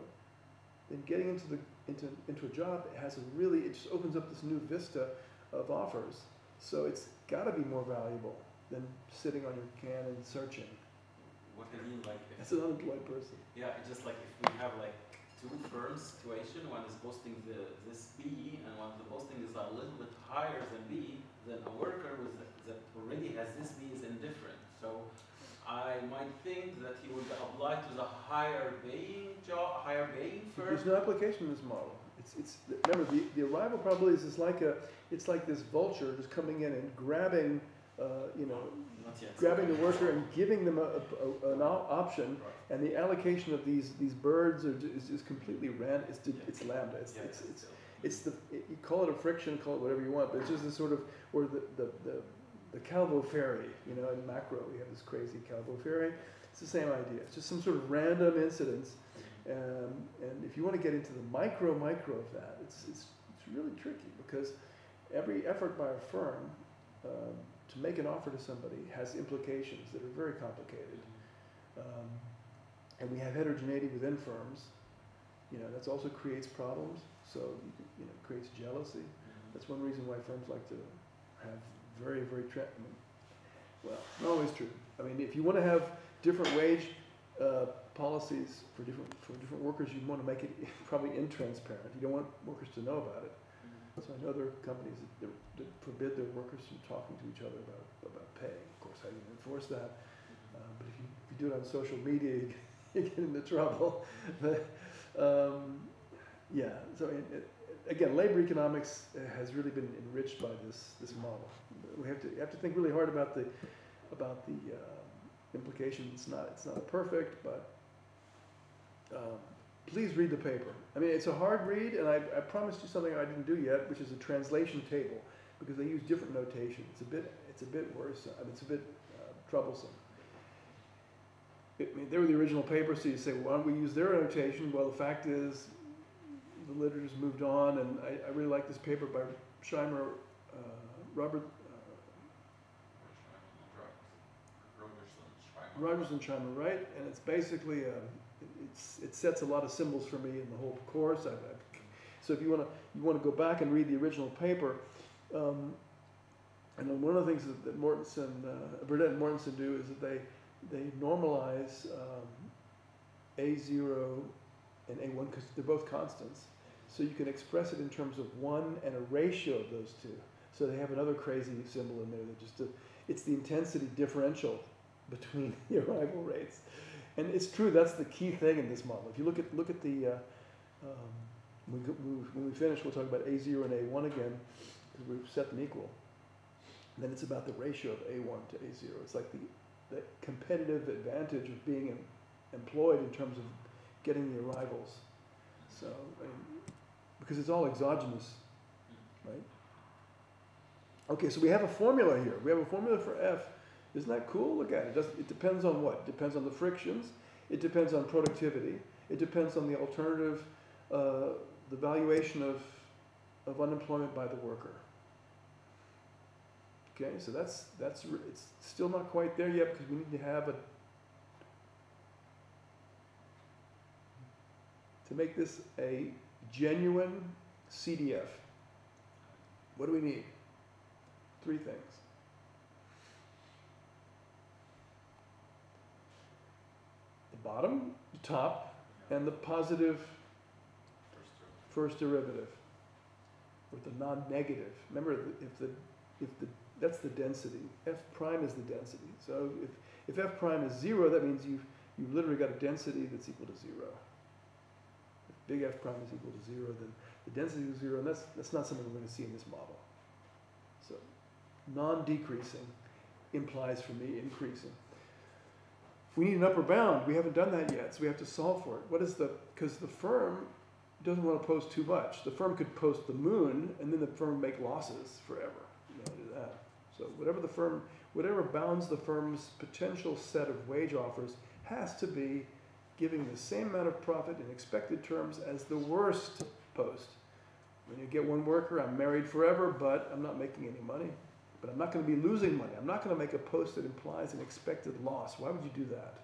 then getting into the into into a job has a really it just opens up this new vista of offers. So it's got to be more valuable than sitting on your can and searching. what I mean, like. If, As an unemployed person. Yeah, it's just like if we have like two firms situation, one is posting the this B and one the posting is a little bit higher than B, then a worker with that already has this B is indifferent. So I might think that he would apply to the higher paying job, higher paying firm. There's no application in this model. It's, it's, remember, the, the arrival probability is like a, it's like this vulture just coming in and grabbing, uh, you know, grabbing the worker and giving them a, a, an op- option, and the allocation of these, these birds are, is, is completely random. it's, it's lambda, it's, it's, it's, it's the, you call it a friction, call it whatever you want, but it's just this sort of, or the, the, the, the Calvo fairy, you know, in macro, we have this crazy Calvo fairy, it's the same idea, it's just some sort of random incidents, um, and if you want to get into the micro micro of that, it's, it's, it's really tricky because every effort by a firm um, to make an offer to somebody has implications that are very complicated. Um, and we have heterogeneity within firms. You know, that also creates problems. So, you can- you know, creates jealousy. That's one reason why firms like to have very, very, tra- I mean, well, not always true. I mean, if you want to have different wage uh, policies for different, for different workers, you want to make it probably intransparent. You don't want workers to know about it. So I know there are companies that, that forbid their workers from talking to each other about, about pay. Of course, how do you enforce that? Uh, but if you, if you do it on social media, you, you get into trouble. But, um, yeah, so it, it, again, labor economics has really been enriched by this, this model. We have to, have to think really hard about the, about the uh, implications. It's not, it's not perfect, but um, please read the paper. I mean, it's a hard read, and I, I promised you something I didn't do yet, which is a translation table, because they use different notation. It's a bit, it's a bit worse. It's a bit uh, troublesome. I mean, they were the original paper, so you say, well, why don't we use their notation? Well, the fact is, the literature's moved on, and I, I really like this paper by Shimer, uh, Robert, uh, Rogers and Shimer, right? And it's basically, uh, it's, it sets a lot of symbols for me in the whole course. I've, I've, so if you want to, you want to go back and read the original paper, um, and one of the things that, that Mortensen, uh, Burdett and Mortensen do is that they, they normalize um, A0 and A1 because they're both constants. So you can express it in terms of one and a ratio of those two. So they have another crazy symbol in there that just, it's the intensity differential between the arrival rates. And it's true, that's the key thing in this model. If you look at, look at the, uh, um, we, we- when we finish, we'll talk about A0 and A1 again, because we've set them equal. then it's about the ratio of A1 to A0. It's like the, the competitive advantage of being in employed in terms of getting the arrivals. So, because it's all exogenous, right? Okay, so we have a formula here. We have a formula for F. Isn't that cool? Look at it. It, depends on what? It depends on the frictions. It depends on productivity. It depends on the alternative, uh, the valuation of, of unemployment by the worker. Okay, so that's, that's, it's still not quite there yet because we need to have a, to make this a genuine CDF. What do we need? Three things. Bottom, the top, and the positive first derivative, with the non-negative. Remember, if the, if the, that's the density. F prime is the density. So if, if F prime is zero, that means you've, you've literally got a density that's equal to zero. If big F prime is equal to zero, then the density is zero, and that's, that's not something we're gonna see in this model. So, non-decreasing implies for me increasing. We need an upper bound, we haven't done that yet, so we have to solve for it. What is the, because the firm doesn't wanna post too much. The firm could post the moon, and then the firm make losses forever. You don't do that. So whatever the firm, whatever bounds the firm's potential set of wage offers has to be giving the same amount of profit in expected terms as the worst post. When you get one worker, I'm married forever, but I'm not making any money. But I'm not gonna be losing money. I'm not gonna make a post that implies an expected loss. Why would you do that?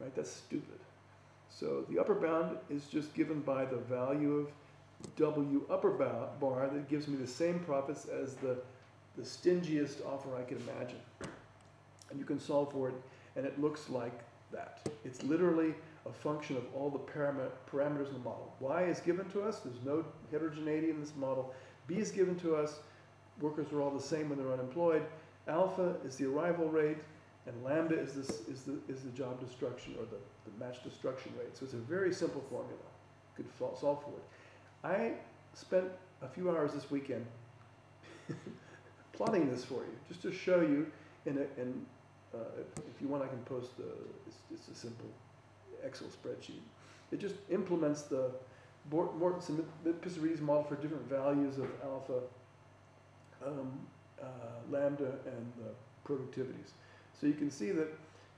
Right, that's stupid. So the upper bound is just given by the value of W upper bar that gives me the same profits as the, the stingiest offer I could imagine. And you can solve for it, and it looks like that. It's literally a function of all the parameters in the model. Y is given to us, there's no heterogeneity in this model. B is given to us, workers are all the same when they're unemployed. Alpha is the arrival rate, and lambda is, this, is, the, is the job destruction or the, the match destruction rate. So it's a very simple formula. Could solve for it. I spent a few hours this weekend plotting this for you, just to show you. In a, in, uh, if, you want, I can post the. It's, it's a simple Excel spreadsheet. It just implements the Mortensen Pissarides model for different values of alpha, um, uh, lambda, and the productivities. So you can see that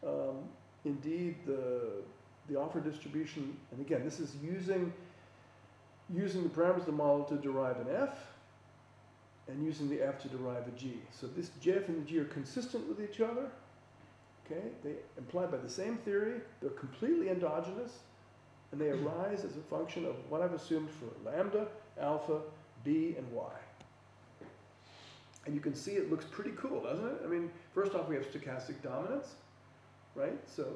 um, indeed the the offer distribution, and again, this is using using the parameters of the model to derive an F, and using the F to derive a G. So this JF and the G are consistent with each other. Okay, they imply by the same theory. They're completely endogenous, and they arise as a function of what I've assumed for lambda, alpha, B, and Y. And you can see it looks pretty cool, doesn't it? I mean, first off, we have stochastic dominance, right? So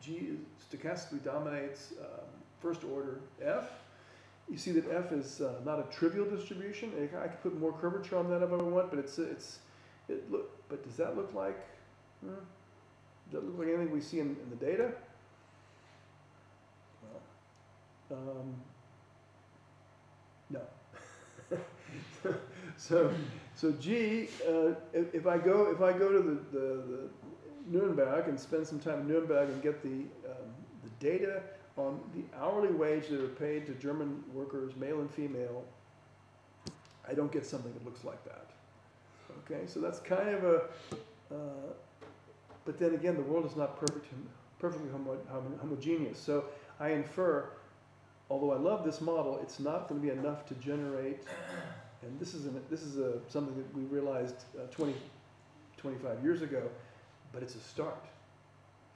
G stochastically dominates um, first order F. You see that F is uh, not a trivial distribution. I I could put more curvature on that if I want, but it's it's it look. But does that look like? Hmm, does that look like anything we see in, in the data? Well, um, no. so so G, uh, if, if I go if I go to the, the, the Nuremberg and spend some time in Nuremberg and get the um, the data on the hourly wage that are paid to German workers, male and female, I don't get something that looks like that. Okay, so that's kind of a, uh, but then again, the world is not perfect, perfectly homo- homo- homogeneous. So I infer, although I love this model, it's not going to be enough to generate, and this is, an, this is a, something that we realized uh, 20, 25 years ago, but it's a start.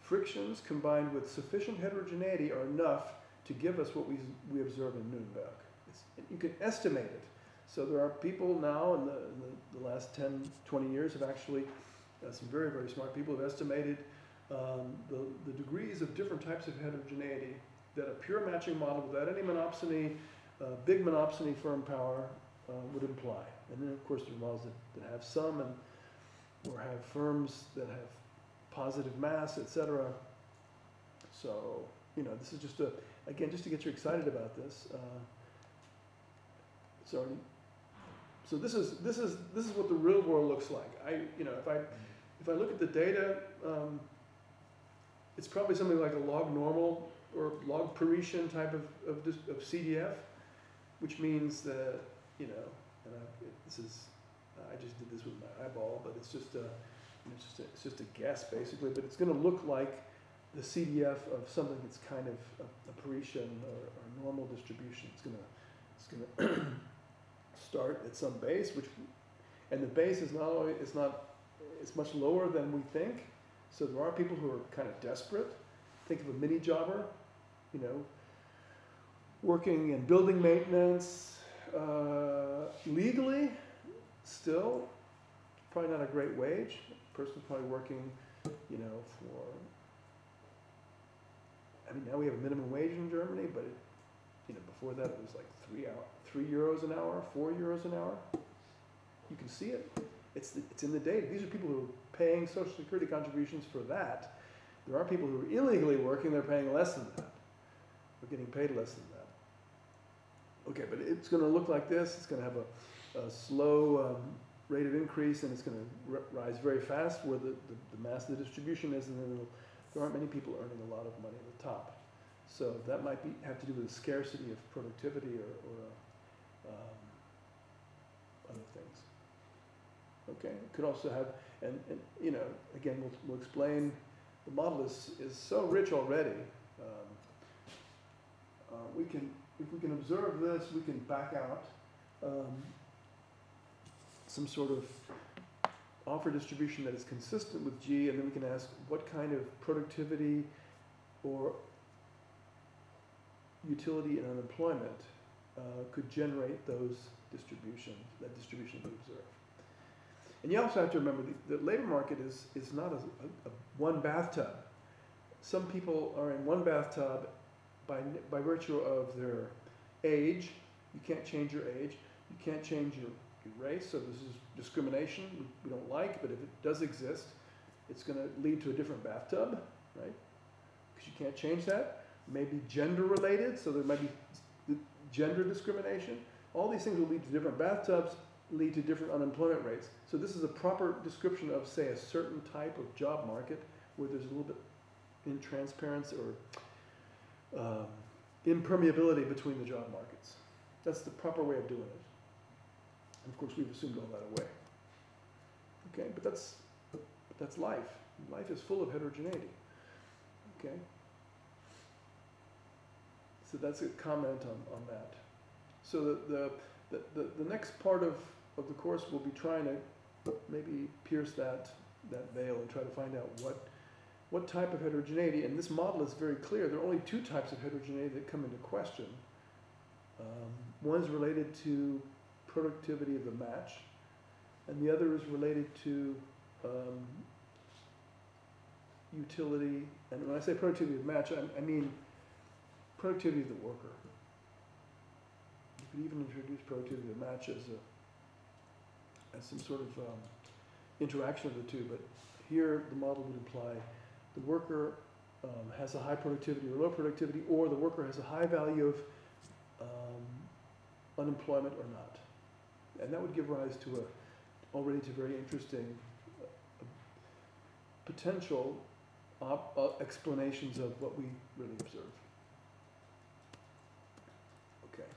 Frictions combined with sufficient heterogeneity are enough to give us what we, we observe in Nuremberg. It's, you can estimate it. So there are people now in the, in the, the last 10, 20 years have actually, uh, some very, very smart people have estimated um, the, the degrees of different types of heterogeneity that a pure matching model without any monopsony, uh, big monopsony firm power uh, would imply. And then of course there are laws that, that have some and or have firms that have positive mass, etc. So, you know, this is just a, again, just to get you excited about this. Uh, so, so this is, this is, this is what the real world looks like. I, you know, if I, if I look at the data, um, it's probably something like a log normal or log Paretian type of, of, of CDF, which means that, you know, and I, this is, I just did this with my eyeball, but it's just a, it's just a, it's just a guess basically, but it's gonna look like the CDF of something that's kind of a, a Paretian or, or normal distribution. It's gonna, it's gonna start at some base, which, and the base is not only, it's not, it's much lower than we think. So there are people who are kind of desperate. Think of a mini jobber, you know, working in building maintenance, uh, legally, still, probably not a great wage. Person's probably working, you know, for, I mean, now we have a minimum wage in Germany, but it, you know, before that it was like three hour, three euros an hour, four euros an hour. You can see it. It's, the, it's in the data. These are people who are paying social security contributions for that. There are people who are illegally working, they're paying less than that. They're getting paid less than that. Okay, but it's gonna look like this, it's gonna have a, a slow, um, rate of increase, and it's gonna r- rise very fast where the, the, the mass of the distribution is, and then there aren't many people earning a lot of money at the top. So that might be, have to do with the scarcity of productivity or, or, um, other things. Okay, it could also have, and, and, you know, again, we'll, we'll explain, the model is, is so rich already. Um, uh, we can, if we can observe this, we can back out, um, some sort of offer distribution that is consistent with G, and then we can ask what kind of productivity or utility and unemployment uh, could generate those distributions, that distribution we observe. And you also have to remember the, the labor market is, is not a, a, a one bathtub. Some people are in one bathtub by, by virtue of their age. You can't change your age. You can't change your, your race. So this is discrimination we, don't like, but if it does exist, it's going to lead to a different bathtub, right? Because you can't change that. Maybe gender related, so there might be gender discrimination. All these things will lead to different bathtubs, lead to different unemployment rates. So this is a proper description of, say, a certain type of job market where there's a little bit intransparency or um, impermeability between the job markets. That's the proper way of doing it. And of course, we've assumed all that away. Okay, but that's but that's life. Life is full of heterogeneity. Okay. So that's a comment on, on that. So the, the, the, the, next part of, of the course will be trying to maybe pierce that, that veil and try to find out what, what type of heterogeneity, and this model is very clear, there are only two types of heterogeneity that come into question. Um, one is related to productivity of the match, and the other is related to um, utility, and when I say productivity of match, I, I mean productivity of the worker. You could even introduce productivity of the match as a, as some sort of um, interaction of the two, but here the model would imply the worker um, has a high productivity or low productivity, or the worker has a high value of um, unemployment or not. And that would give rise to a, already to very interesting uh, potential op, uh, explanations of what we really observe. Okay.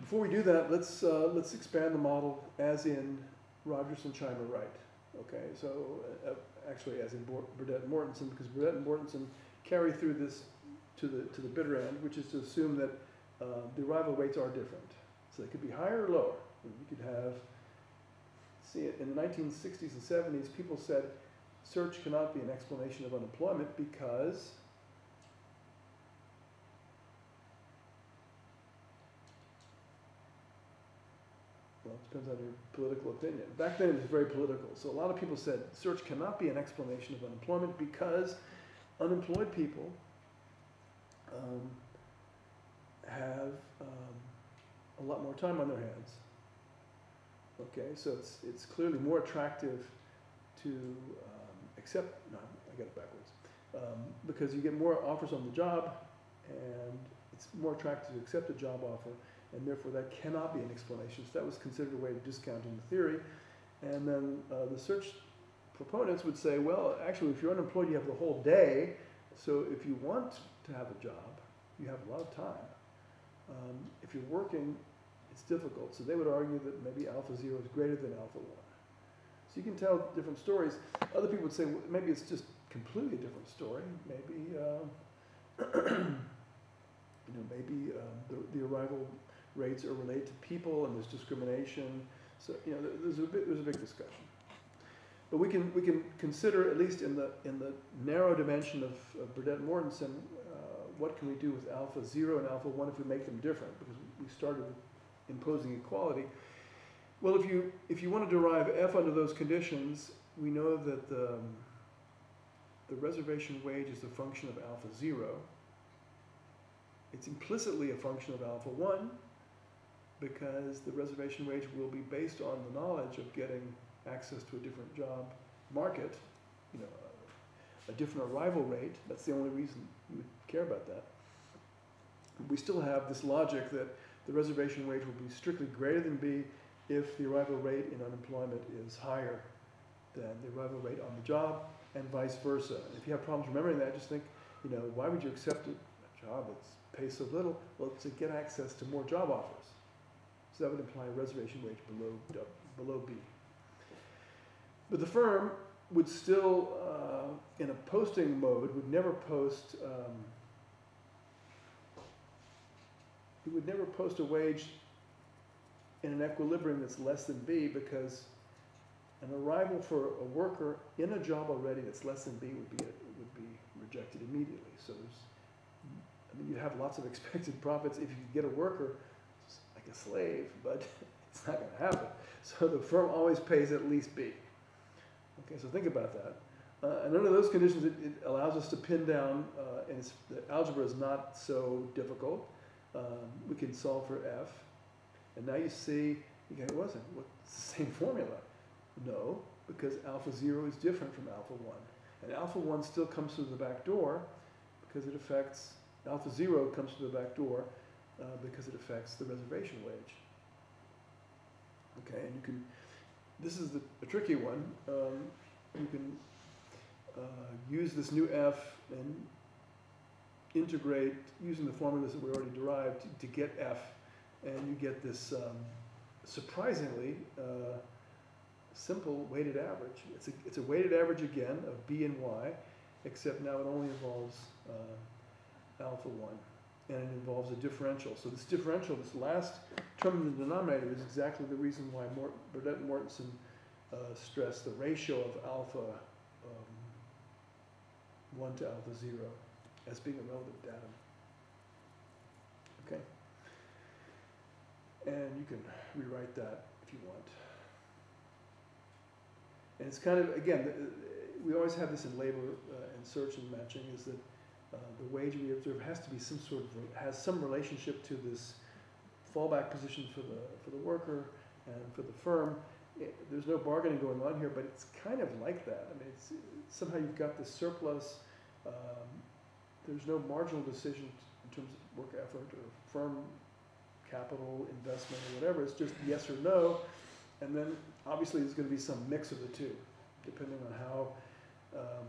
Before we do that, let's, uh, let's expand the model as in Rogers and Shimer Wright. Okay, so uh, uh, actually as in Burdett and Mortensen, because Burdett and Mortensen carry through this to the, to the bitter end, which is to assume that uh, the arrival rates are different. So they could be higher or lower. You could have, see, it in the 1960s and 70s, people said search cannot be an explanation of unemployment because depends on your political opinion. Back then it was very political. So a lot of people said search cannot be an explanation of unemployment because unemployed people um, have um, a lot more time on their hands. Okay, so it's, it's clearly more attractive to um, accept, no, I got it backwards. Um, because you get more offers on the job and it's more attractive to accept a job offer and therefore that cannot be an explanation. So that was considered a way of discounting the theory. And then uh, the search proponents would say, well, actually, if you're unemployed, you have the whole day. So if you want to have a job, you have a lot of time. Um, if you're working, it's difficult. So they would argue that maybe alpha zero is greater than alpha one. So you can tell different stories. Other people would say well, maybe it's just completely a different story. Maybe, um, you know, maybe um, the, the arrival rates are related to people and there's discrimination. So you know, there's a bit, there's a big discussion. But we can we can consider at least in the in the narrow dimension of, of Burdett Mortensen, uh, what can we do with alpha zero and alpha one if we make them different? Because we started imposing equality. Well, if you if you want to derive f under those conditions, we know that the um, the reservation wage is a function of alpha zero. It's implicitly a function of alpha one because the reservation wage will be based on the knowledge of getting access to a different job market, you know, a, different arrival rate. That's the only reason you would care about that. We still have this logic that the reservation wage will be strictly greater than B if the arrival rate in unemployment is higher than the arrival rate on the job and vice versa. If you have problems remembering that, just think, you know, why would you accept a a job that pays so little? Well, to get access to more job offers. Would imply a reservation wage below, below B. But the firm would still, uh, in a posting mode, would never post, um, it would never post a wage in an equilibrium that's less than B because an arrival for a worker in a job already that's less than B would be, would be rejected immediately. So I mean, you have lots of expected profits if you get a worker a slave, but it's not going to happen. So the firm always pays at least B. Okay, so think about that. Uh, and under those conditions, it, it allows us to pin down, uh, and the algebra is not so difficult. Um, we can solve for f. And now you see, what's it? What's the same formula? No, because alpha 0 is different from alpha 1. And alpha 1 still comes through the back door because it affects, alpha 0 comes through the back door uh, because it affects the reservation wage. Okay, and you can, this is the, a tricky one. Um, you can uh, use this new f and integrate using the formulas that we already derived to, to get f, and you get this um, surprisingly uh, simple weighted average. It's a, it's a weighted average again of b and y, except now it only involves uh, alpha 1, and it involves a differential. So this differential, this last term in the denominator, is exactly the reason why Mort, Burdett and Mortensen uh, stressed the ratio of alpha um, 1 to alpha 0 as being a relative datum. Okay? And you can rewrite that if you want. And it's kind of, again, we always have this in labor uh, and search and matching is that uh, the wage we observe has to be some sort of, has some relationship to this fallback position for the, for the worker and for the firm. It- There's no bargaining going on here, but it's kind of like that. I mean, it's, somehow you've got this surplus. Um, there's no marginal decision in terms of work effort or firm capital investment or whatever. It's just yes or no. And then obviously there's going to be some mix of the two, depending on how um,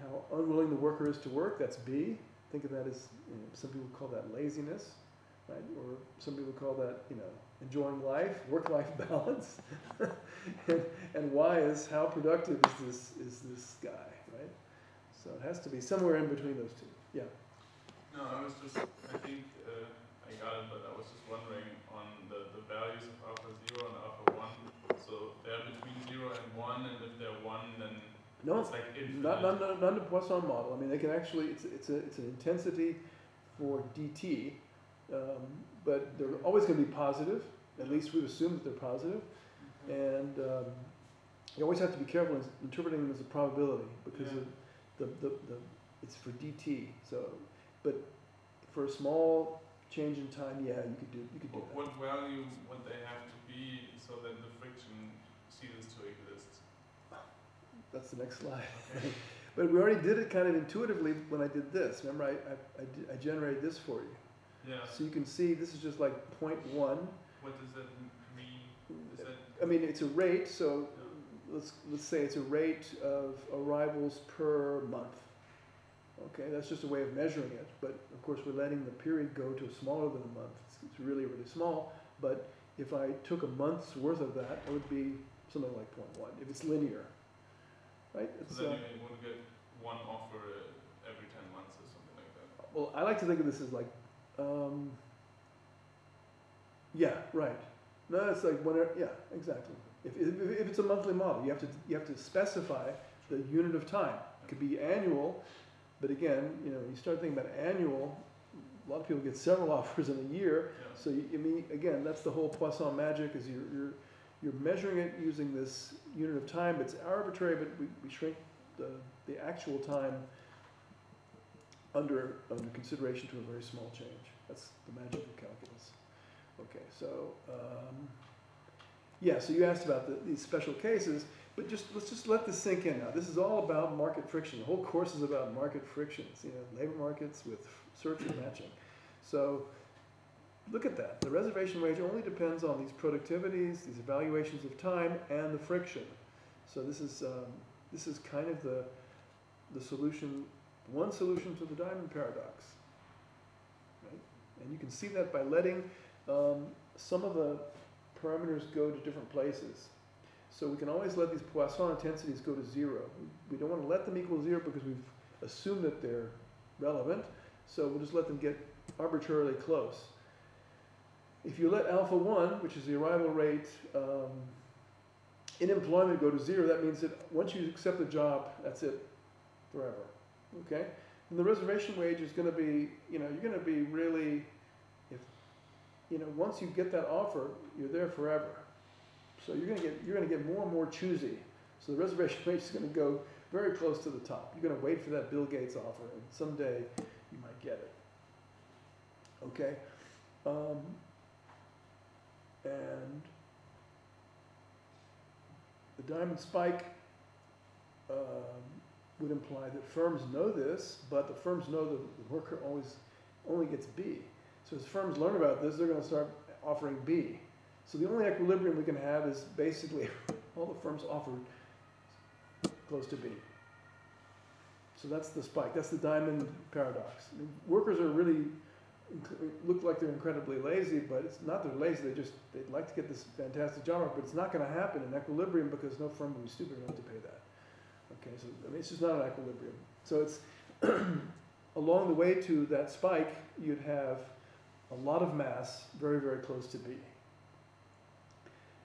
how unwilling the worker is to work. That's B. Think of that as you know, some people call that laziness, right? Or some people call that you know enjoying life, work-life balance. and, and Y is how productive is this is this guy, right? So it has to be somewhere in between those two. Yeah. No, I was just, I think uh, I got it, but I was just wondering on the, the values of alpha 0 and alpha 1. So they're between 0 and 1, and if they're 1, then No, it's like infinite. Not, not, not, not the Poisson model. I mean, they can actually, it's, it's, a, it's an intensity for dt, um, but they're always going to be positive. At least we've assumed that they're positive. Mhm. And um, you always have to be careful in interpreting them as a probability because Yeah. of the, the, the, it's for dt. So, but for a small change in time, yeah, you could do, you could do What, that. what value would they have to be so that the friction ceases to exist? That's the next slide. but we already did it kind of intuitively when I did this. Remember, I, I, I, did- I generated this for you. Yeah. So you can see this is just like point one. What does that mean? That I mean, it's a rate, so let's, let's say it's a rate of arrivals per month. Okay, that's just a way of measuring it, but of course, we're letting the period go to smaller than a month. It's, it's really, really small, but if I took a month's worth of that, it would be something like point one, if it's linear, right? It's, So then you would get one offer uh, every ten months or something like that. Well, I like to think of this as like, um, yeah, right. No, it's like whenever, yeah, exactly. If, if, if it's a monthly model, you have to, you have to specify the unit of time. It could be annual, but again, you know, you start thinking about annual, a lot of people get several offers in a year. Yeah. So you, I mean, again, that's the whole Poisson magic is you're, you're, you're measuring it using this unit of time. It's arbitrary, but we, we shrink the, the actual time under, under consideration to a very small change. That's the magic of calculus. Okay, so, um, yeah, so you asked about the, these special cases, but just, let's just let this sink in now. This is all about market friction. The whole course is about market frictions, you know, labor markets with search and matching. So, look at that. The reservation wage only depends on these productivities, these evaluations of time, and the friction. So this is, um, this is kind of the, the solution, one solution to the diamond paradox. Right? And you can see that by letting um, some of the parameters go to different places. So we can always let these Poisson intensities go to zero. We- We don't want to let them equal zero because we've assumed that they're relevant. So we'll just let them get arbitrarily close. If you let alpha one, which is the arrival rate, um, in employment go to zero, that means that once you accept the job, that's it forever. Okay? And the reservation wage is going to be, you know, you're going to be really, if, you know, once you get that offer, you're there forever. So you're going to get, you're going to get more and more choosy. So the reservation wage is going to go very close to the top. You're going to wait for that Bill Gates offer, and someday you might get it. Okay? Um, and the diamond spike um, would imply that firms know this, but the firms know that the worker always only gets B. So as firms learn about this, they're going to start offering B. So the only equilibrium we can have is basically all the firms offer close to B. So that's the spike. That's the diamond paradox. I mean, workers are really look like they're incredibly lazy, but it's not they're lazy. They just they'd like to get this fantastic job, but it's not going to happen in equilibrium because no firm would be stupid enough to pay that. Okay, so I mean it's just not an equilibrium. So it's along the way to that spike, you'd have a lot of mass very very close to B.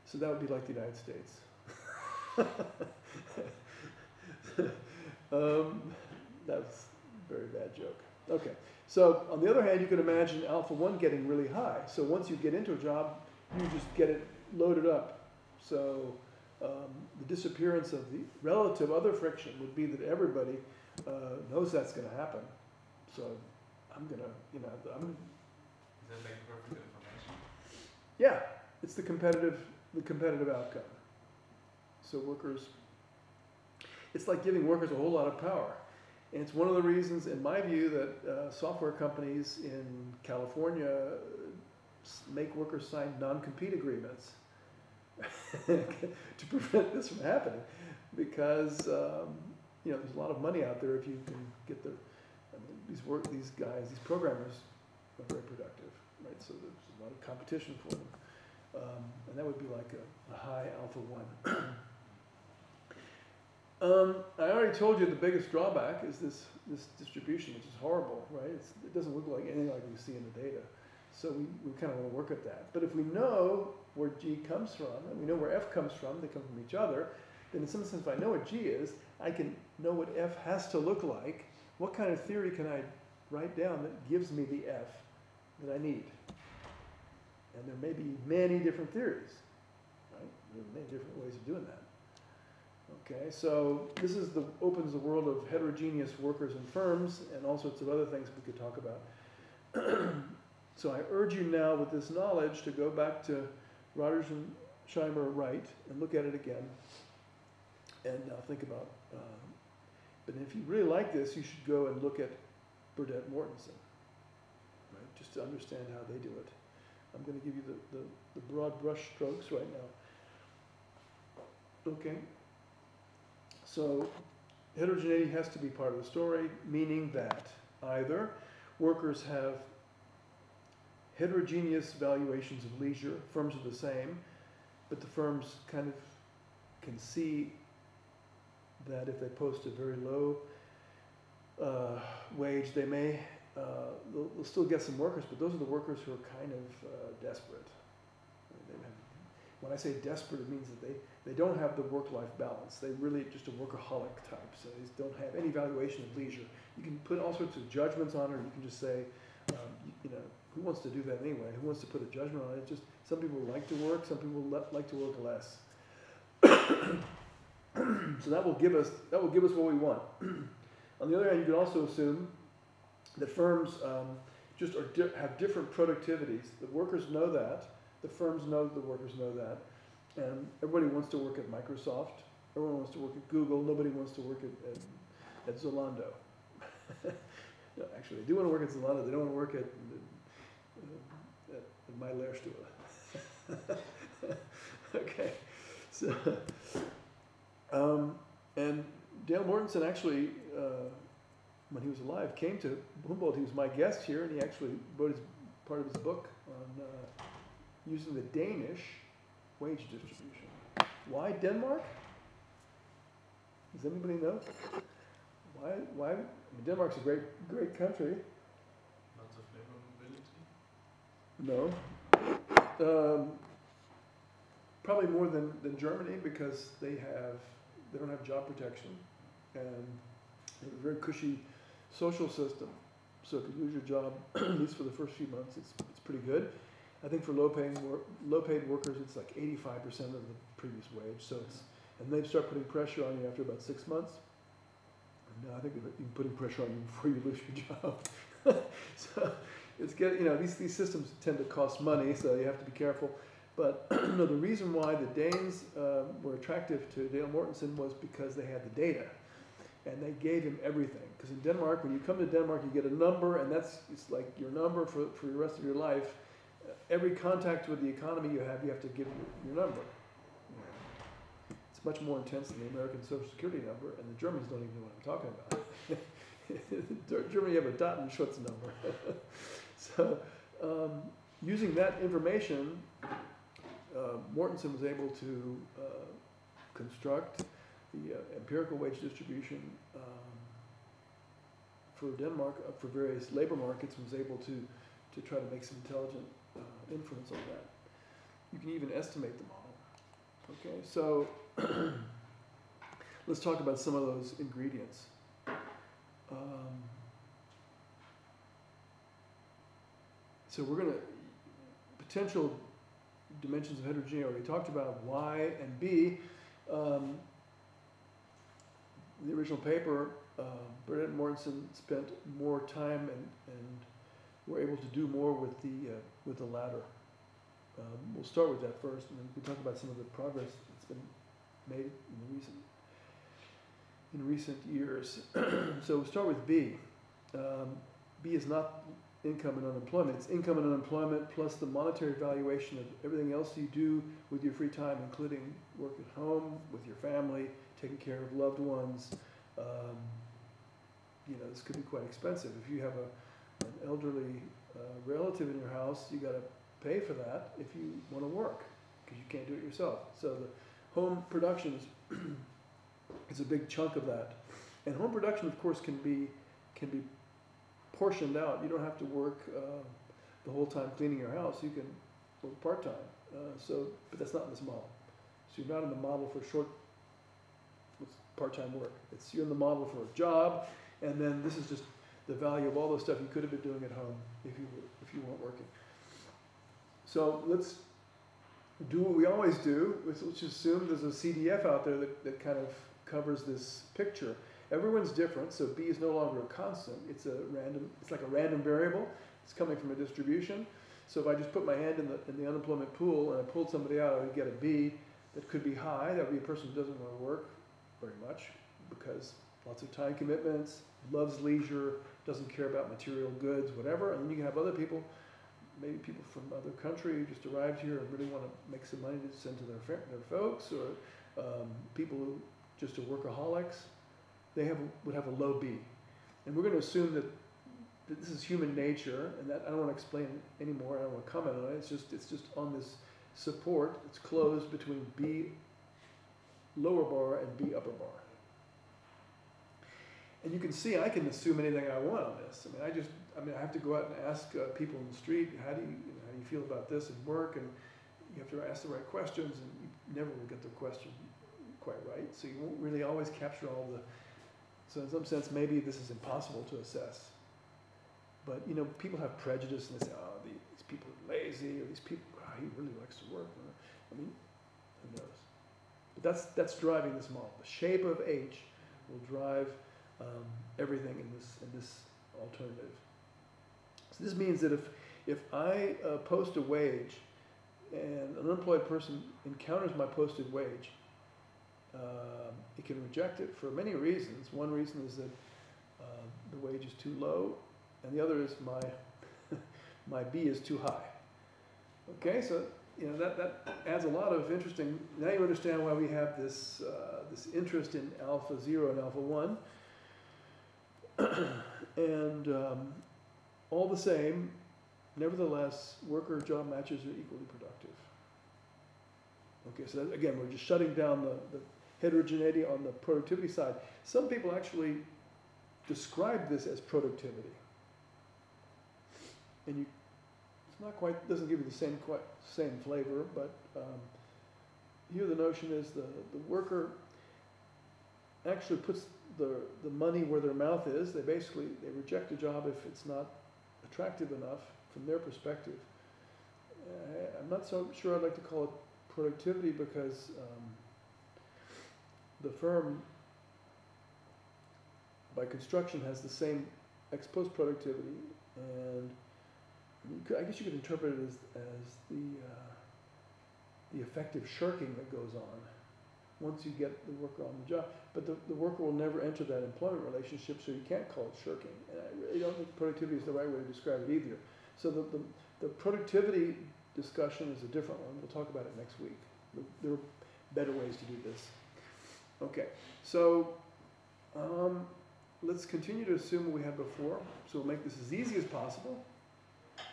So that would be like the United States. um, that's a very bad joke. Okay. So on the other hand, you can imagine alpha one getting really high. So once you get into a job, you just get it loaded up. So um, the disappearance of the relative other friction would be that everybody uh, knows that's going to happen. So I'm gonna, you know, I'm Is that like perfect information? yeah, it's the competitive, the competitive outcome. So workers, it's like giving workers a whole lot of power. And it's one of the reasons, in my view, that uh, software companies in California make workers sign non-compete agreements to prevent this from happening. Because, um, you know, there's a lot of money out there if you can get the, I mean, these work, these guys, these programmers are very productive, right? So there's a lot of competition for them. Um, and that would be like a, a high alpha one. um, I already told you the biggest drawback is this, this distribution, which is horrible, right? It's, it doesn't look like anything like we see in the data. So we, we kind of want to work at that. But if we know where G comes from, and we know where F comes from, they come from each other, then in some sense, if I know what G is, I can know what F has to look like. What kind of theory can I write down that gives me the F that I need? And there may be many different theories, right? There are many different ways of doing that. Okay, so this is the opens the world of heterogeneous workers and firms and all sorts of other things we could talk about. so I urge you now with this knowledge to go back to Rogerson and Shimer Wright and look at it again and uh, think about. Um, but if you really like this, you should go and look at Burdett Mortensen, right? Just to understand how they do it. I'm going to give you the, the, the broad brush strokes right now. Okay. So heterogeneity has to be part of the story, meaning that either workers have heterogeneous valuations of leisure, firms are the same, but the firms kind of can see that if they post a very low uh, wage, they may, uh, they'll, they'll still get some workers, but those are the workers who are kind of uh, desperate. They have, when I say desperate, it means that they, they don't have the work-life balance. They really just a workaholic type, so they don't have any valuation of leisure. You can put all sorts of judgments on it, or you can just say, um, you, you know, who wants to do that anyway? Who wants to put a judgment on it? Just some people like to work, some people le- like to work less. so that will give us that will give us what we want. on the other hand, you can also assume that firms um, just di- have different productivities. The workers know that. The firms know the workers know that. And everybody wants to work at Microsoft. Everyone wants to work at Google. Nobody wants to work at, at, at Zalando. no, actually, they do want to work at Zalando. They don't want to work at, uh, at, at my Lehrstuhl. okay, so, um, and Dale Mortensen actually, uh, when he was alive, came to Humboldt. He was my guest here, and he actually wrote his, part of his book on uh, using the Danish wage distribution. Why Denmark? Does anybody know? Why? Why? I mean, Denmark's a great, great country. Lots of labor mobility. No. Um, probably more than, than Germany because they have they don't have job protection and they have a very cushy social system. So if you lose your job, at least for the first few months, it's it's pretty good. I think for low paying wor- low paid workers, it's like eighty five percent of the previous wage. So it's and they start putting pressure on you after about six months. No, I think they're even putting pressure on you before you lose your job. so it's get you know these these systems tend to cost money, so you have to be careful. But no, the reason why the Danes uh, were attractive to Dale Mortensen was because they had the data, and they gave him everything. Because in Denmark, when you come to Denmark, you get a number, and that's it's like your number for for the rest of your life. Every contact with the economy you have, you have to give your, your number. It's much more intense than the American Social Security number, and the Germans don't even know what I'm talking about. Germany, have a Datenschutz number. so, um, using that information, uh, Mortensen was able to uh, construct the uh, empirical wage distribution um, for Denmark, uh, for various labor markets, and was able to, to try to make some intelligent uh, inference on that. You can even estimate the model. Okay, so let's talk about some of those ingredients. Um, so we're going to potential dimensions of heterogeneity. Already talked about Y and B. Um, the original paper, uh, Burdett and Mortensen spent more time and, and were able to do more with the uh, with the latter. Um, we'll start with that first, and then we can talk about some of the progress that's been made in recent in recent years. so we'll start with B. Um, B is not income and unemployment. It's income and unemployment plus the monetary valuation of everything else you do with your free time, including work at home, with your family, taking care of loved ones. Um, you know, this could be quite expensive. If you have a, an elderly uh, relative in your house, you got to pay for that if you want to work because you can't do it yourself. So the home production is, a big chunk of that. And home production, of course, can be can be portioned out. You don't have to work uh, the whole time cleaning your house. You can work part time. Uh, so, but that's not in this model. So you're not in the model for short part time work. It's you're in the model for a job, and then this is just the value of all the stuff you could have been doing at home if you were, if you weren't working. So let's do what we always do. Let's, assume there's a CDF out there that, that kind of covers this picture. Everyone's different, so B is no longer a constant. It's a random. It's like a random variable. It's coming from a distribution. So if I just put my hand in the in the unemployment pool and I pulled somebody out, I would get a B that could be high. That would be a person who doesn't want to work very much because lots of time commitments, loves leisure, doesn't care about material goods, whatever. And then you can have other people, maybe people from other country who just arrived here and really want to make some money to send to their their folks, or um, people who just are workaholics, they have, would have a low B. And we're gonna assume that, that this is human nature, and that, I don't wanna explain anymore, I don't wanna comment on it, it's just, it's just on this support, it's closed between B lower bar and B upper bar. And you can see, I can assume anything I want on this, I mean, I just, I mean, I have to go out and ask uh, people in the street, how do you, you know, how do you feel about this and work, and you have to ask the right questions, and you never will get the question quite right, so you won't really always capture all the, so in some sense, maybe this is impossible to assess. But, you know, people have prejudice and they say, oh, these people are lazy, or these people, wow, he really likes to work. or, I mean, who knows? But that's, that's driving this model. The shape of H will drive um, everything in this, in this alternative. So this means that if, if I uh, post a wage and an unemployed person encounters my posted wage, um, it can reject it for many reasons. One reason is that uh, the wage is too low, and the other is my my B is too high. Okay, so you know that, that adds a lot of interesting. Now you understand why we have this uh, this interest in alpha zero and alpha one, and um, all the same, nevertheless, worker job matches are equally productive. Okay, so that, again, we're just shutting down the, the heterogeneity on the productivity side. Some people actually describe this as productivity. And you, it's not quite, doesn't give you the same quite, same flavor, but um, here the notion is the, the worker actually puts the, the money where their mouth is. They basically, they reject a job if it's not attractive enough from their perspective. Uh, I'm not so sure I'd like to call it productivity because um, the firm by construction has the same ex post productivity and could, I guess you could interpret it as, as the, uh, the effective shirking that goes on once you get the worker on the job. But the, the worker will never enter that employment relationship, so you can't call it shirking. And I really don't think productivity is the right way to describe it either. So the, the, the productivity discussion is a different one. We'll talk about it next week. There are better ways to do this. Okay, so um, let's continue to assume what we had before. So we'll make this as easy as possible.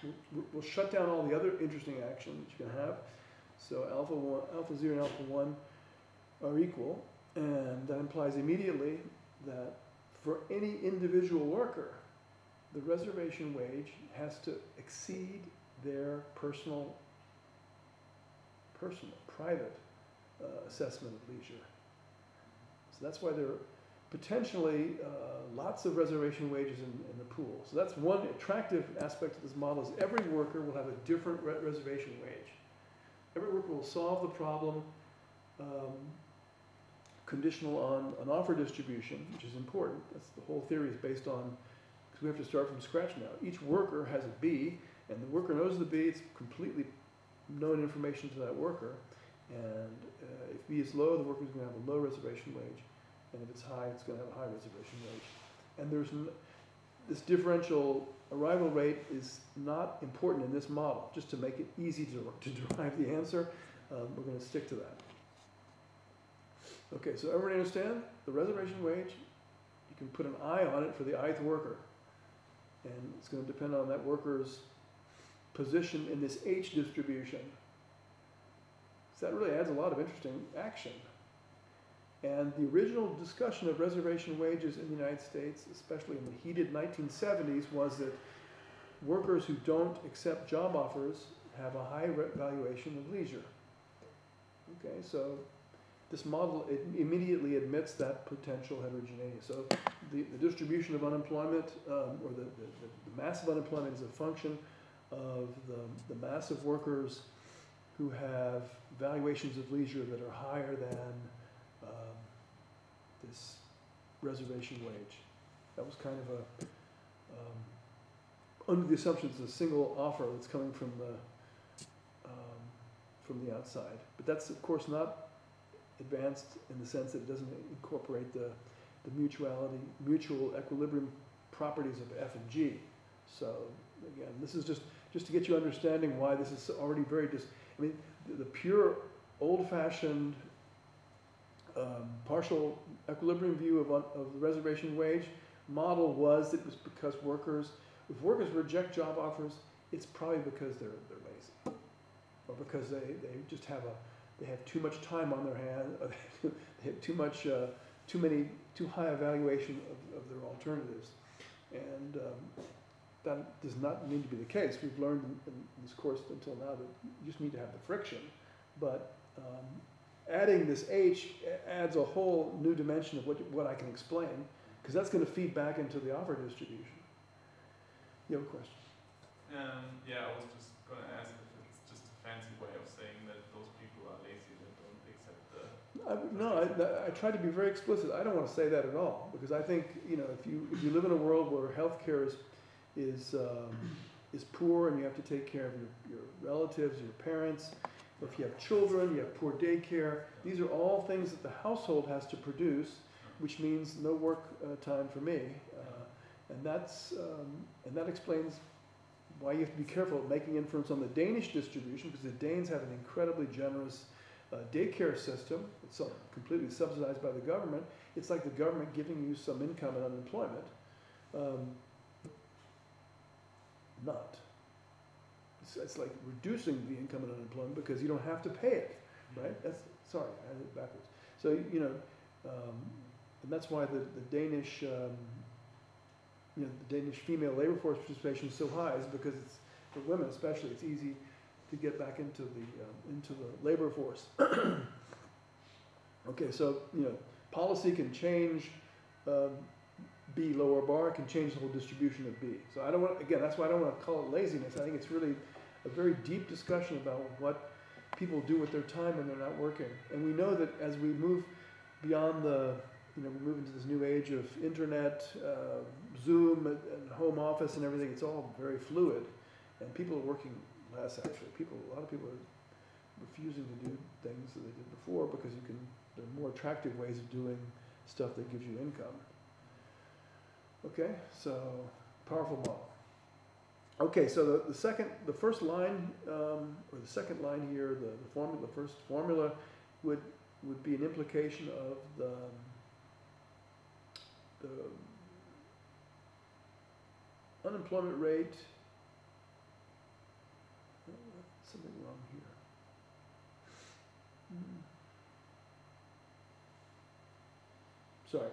We'll, we'll shut down all the other interesting action that you can have. So alpha one, alpha zero, and alpha one are equal, and that implies immediately that for any individual worker, the reservation wage has to exceed their personal, personal, private uh, assessment of leisure. So that's why there are potentially uh, lots of reservation wages in, in the pool. So that's one attractive aspect of this model is every worker will have a different re- reservation wage. Every worker will solve the problem um, conditional on an offer distribution, which is important. That's the whole theory is based on, because we have to start from scratch now. Each worker has a B, and the worker knows the B. It's completely known information to that worker. And uh, if B is low, the worker is going to have a low reservation wage. And if it's high, it's going to have a high reservation wage. And there's this differential arrival rate is not important in this model. Just to make it easy to, to derive the answer, um, we're going to stick to that. Okay, so everybody understand? The reservation wage, you can put an I on it for the ith worker. And it's going to depend on that worker's position in this H distribution. So that really adds a lot of interesting action. And the original discussion of reservation wages in the United States, especially in the heated 1970s, was that workers who don't accept job offers have a high valuation of leisure. Okay, so this model it immediately admits that potential heterogeneity. So the, the distribution of unemployment, um, or the, the, the mass of unemployment is a function of the, the mass of workers who have valuations of leisure that are higher than um, this reservation wage. That was kind of a, um, under the assumption it's a single offer that's coming from the, um, from the outside. But that's of course not advanced in the sense that it doesn't incorporate the, the mutuality, mutual equilibrium properties of F and G. So again, this is just, just to get you understanding why this is already very dis, I mean, the, the pure old-fashioned um, partial equilibrium view of, of the reservation wage model was that it was because workers, if workers reject job offers, it's probably because they're, they're lazy. Or because they, they just have a, they have too much time on their hand, or they have too much, uh, too many, too high evaluation of, of their alternatives. And, um, that does not need to be the case. We've learned in, in this course until now that you just need to have the friction. But, um, adding this H adds a whole new dimension of what, what I can explain, because that's gonna feed back into the offer distribution. You have a question? Um, yeah, I was just gonna ask if it's just a fancy way of saying that those people are lazy that don't accept the. I, no, I, I try to be very explicit. I don't want to say that at all because I think you know if you if you live in a world where healthcare is is um, is poor and you have to take care of your, your relatives, your parents, if you have children, you have poor daycare. These are all things that the household has to produce, which means no work uh, time for me, uh, and that's um, and that explains why you have to be careful making inference on the Danish distribution because the Danes have an incredibly generous uh, daycare system. It's completely subsidized by the government. It's like the government giving you some income and unemployment. Um, not. It's, it's like reducing the income and unemployment because you don't have to pay it, right? That's sorry, I had it backwards. So you know, um, and that's why the the Danish. Um, you know, the Danish female labor force participation is so high is because it's, for women especially, it's easy to get back into the, um, into the labor force. Okay, so, you know, policy can change, um, B lower bar, can change the whole distribution of B. So I don't want, again, that's why I don't wanna call it laziness, I think it's really a very deep discussion about what people do with their time when they're not working. And we know that as we move beyond the, you know, we move into this new age of internet, uh, Zoom and home office and everything, it's all very fluid. And people are working less actually. People, a lot of people are refusing to do things that they did before because you can, there are more attractive ways of doing stuff that gives you income. Okay, so powerful model. Okay, so the, the second, the first line, um, or the second line here, the, the formula, the first formula would, would be an implication of the, the unemployment rate. uh, Something wrong here. Hmm. Sorry.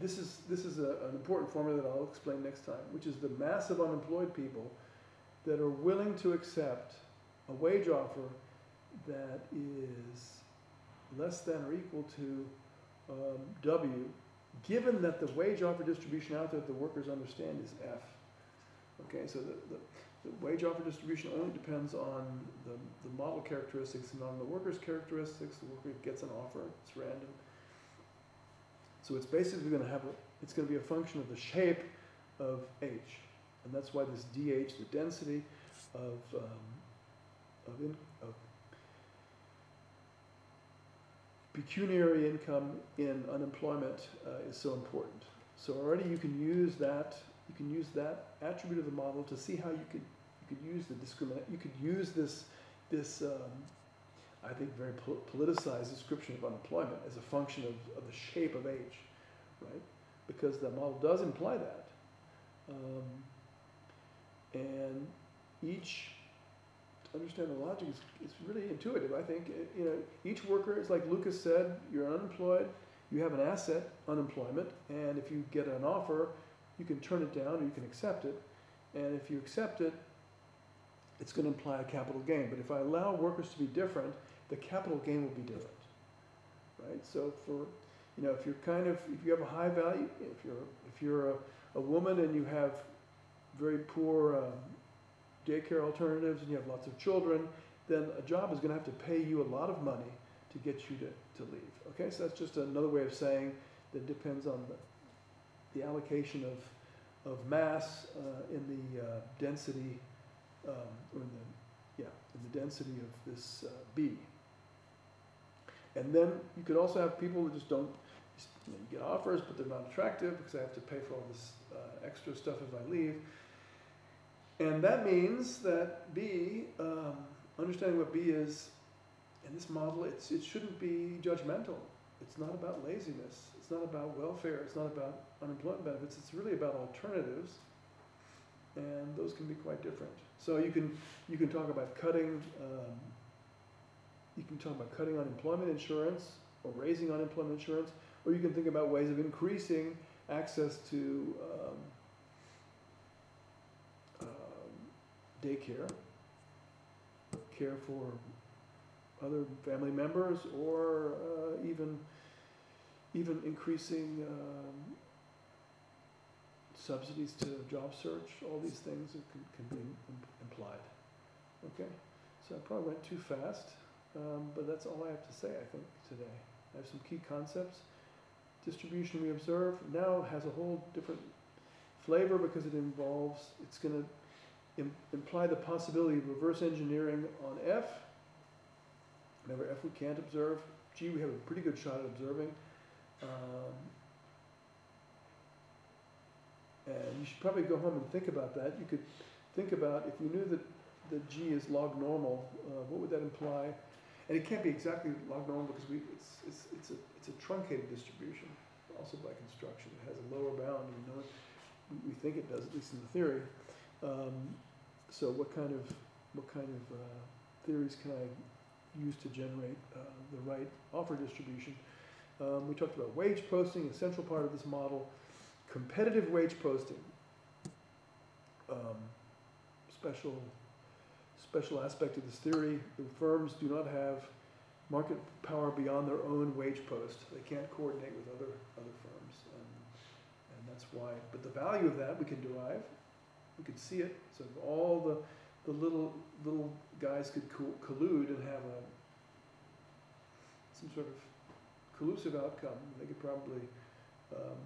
This is, this is a, an important formula that I'll explain next time, which is the mass of unemployed people that are willing to accept a wage offer that is less than or equal to um, W, given that the wage offer distribution out there that the workers understand is F. Okay, so the, the, the wage offer distribution only depends on the, the model characteristics and on the worker's characteristics. The worker gets an offer, it's random. So it's basically gonna have a, it's gonna be a function of the shape of H. And that's why this DH, the density of, um, of, in, of pecuniary income in unemployment uh, is so important. So already you can use that, you can use that attribute of the model to see how you could, you could use the discriminant you could use this, this, um, I think very pol- politicized description of unemployment as a function of, of the shape of age, right? Because the model does imply that. Um, and each, to understand the logic is, is really intuitive, I think. You know, each worker is like Lucas said, you're unemployed, you have an asset, unemployment, and if you get an offer, you can turn it down or you can accept it. And if you accept it, it's going to imply a capital gain. But if I allow workers to be different, the capital gain will be different, right? So for, you know, if you're kind of, if you have a high value, if you're, if you're a, a woman and you have very poor um, daycare alternatives and you have lots of children, then a job is going to have to pay you a lot of money to get you to, to leave. Okay, so that's just another way of saying that depends on the, the allocation of, of mass uh, in the uh, density, um, or in the, yeah, in the density of this uh, B. And then you could also have people who just don't, you, know, you get offers, but they're not attractive because I have to pay for all this uh, extra stuff if I leave. And that means that B, um, understanding what B is in this model, it's, it shouldn't be judgmental. it's not about laziness, it's not about welfare, it's not about unemployment benefits, it's really about alternatives. And those can be quite different. So you can, you can talk about cutting, um, you can talk about cutting unemployment insurance or raising unemployment insurance, or you can think about ways of increasing access to um, um, daycare, care for other family members, or uh, even even increasing um, subsidies to job search. All these things can, can be implied. Okay, so I probably went too fast, um, but that's all I have to say. I think today I have some key concepts. Distribution we observe now has a whole different flavor because it involves. It's going to im- imply the possibility of reverse engineering on F. Remember, F we can't observe. G we have a pretty good shot at observing. Um, and you should probably go home and think about that. You could think about if you knew that the G is log normal, uh, what would that imply? And it can't be exactly log normal because we, it's, it's, it's, a, it's a truncated distribution, also by construction. It has a lower bound, and we think it does, at least in the theory. Um, so what kind of, what kind of uh, theories can I use to generate uh, the right offer distribution? Um, we talked about wage posting, a central part of this model. Competitive wage posting. Um, special, special aspect of this theory, the firms do not have market power beyond their own wage post. They can't coordinate with other, other firms. And, and that's why, but the value of that we can derive, we could see it. So if all the, the little, little guys could co- collude and have a, some sort of collusive outcome, they could probably, um,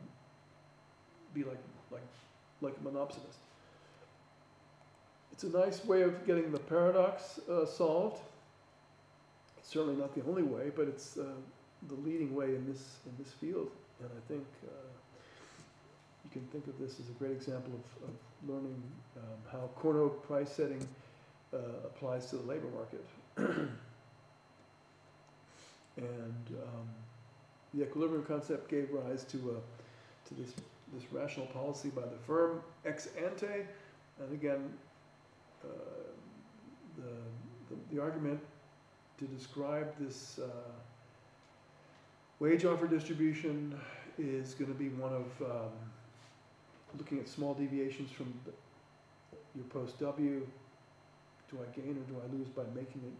be like, like, like a monopsonist. It's a nice way of getting the paradox uh, solved. It's certainly not the only way, but it's uh, the leading way in this in this field. And I think uh, you can think of this as a great example of, of learning um, how Cournot price setting uh, applies to the labor market. and um, the equilibrium concept gave rise to a, to this this rational policy by the firm ex ante, and again, uh, the, the, the argument to describe this uh, wage offer distribution is going to be one of um, looking at small deviations from your post W. Do I gain or do I lose by making it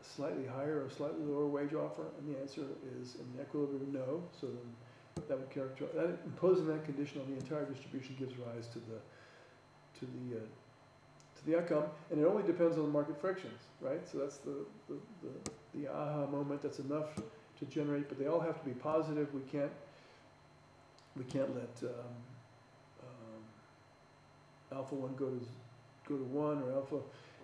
a slightly higher or slightly lower wage offer? And the answer is in equilibrium, no. So then that would characterize, that, imposing that condition on the entire distribution gives rise to the, to the, uh, to the outcome, and it only depends on the market frictions, right? So that's the, the, the, the aha moment, that's enough to generate, but they all have to be positive, we can't, we can't let, um, um, alpha one go to, go to one, or alpha,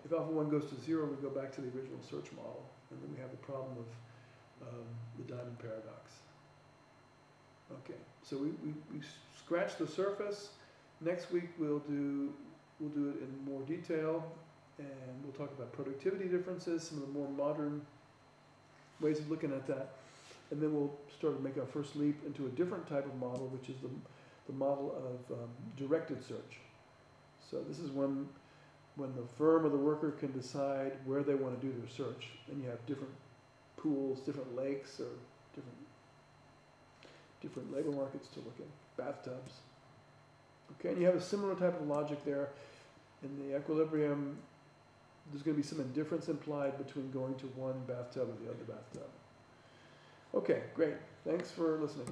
if alpha one goes to zero, we go back to the original search model, and then we have the problem of, um, the diamond paradox. Okay, so we, we, we scratched the surface. Next week we'll do, we'll do it in more detail and we'll talk about productivity differences, some of the more modern ways of looking at that. And then we'll start to make our first leap into a different type of model, which is the, the model of um, directed search. So this is when, when the firm or the worker can decide where they want to do their search. And you have different pools, different lakes, or different different labor markets to look at, bathtubs. Okay, and you have a similar type of logic there in the equilibrium, there's going to be some indifference implied between going to one bathtub or the other bathtub. Okay, great. Thanks for listening.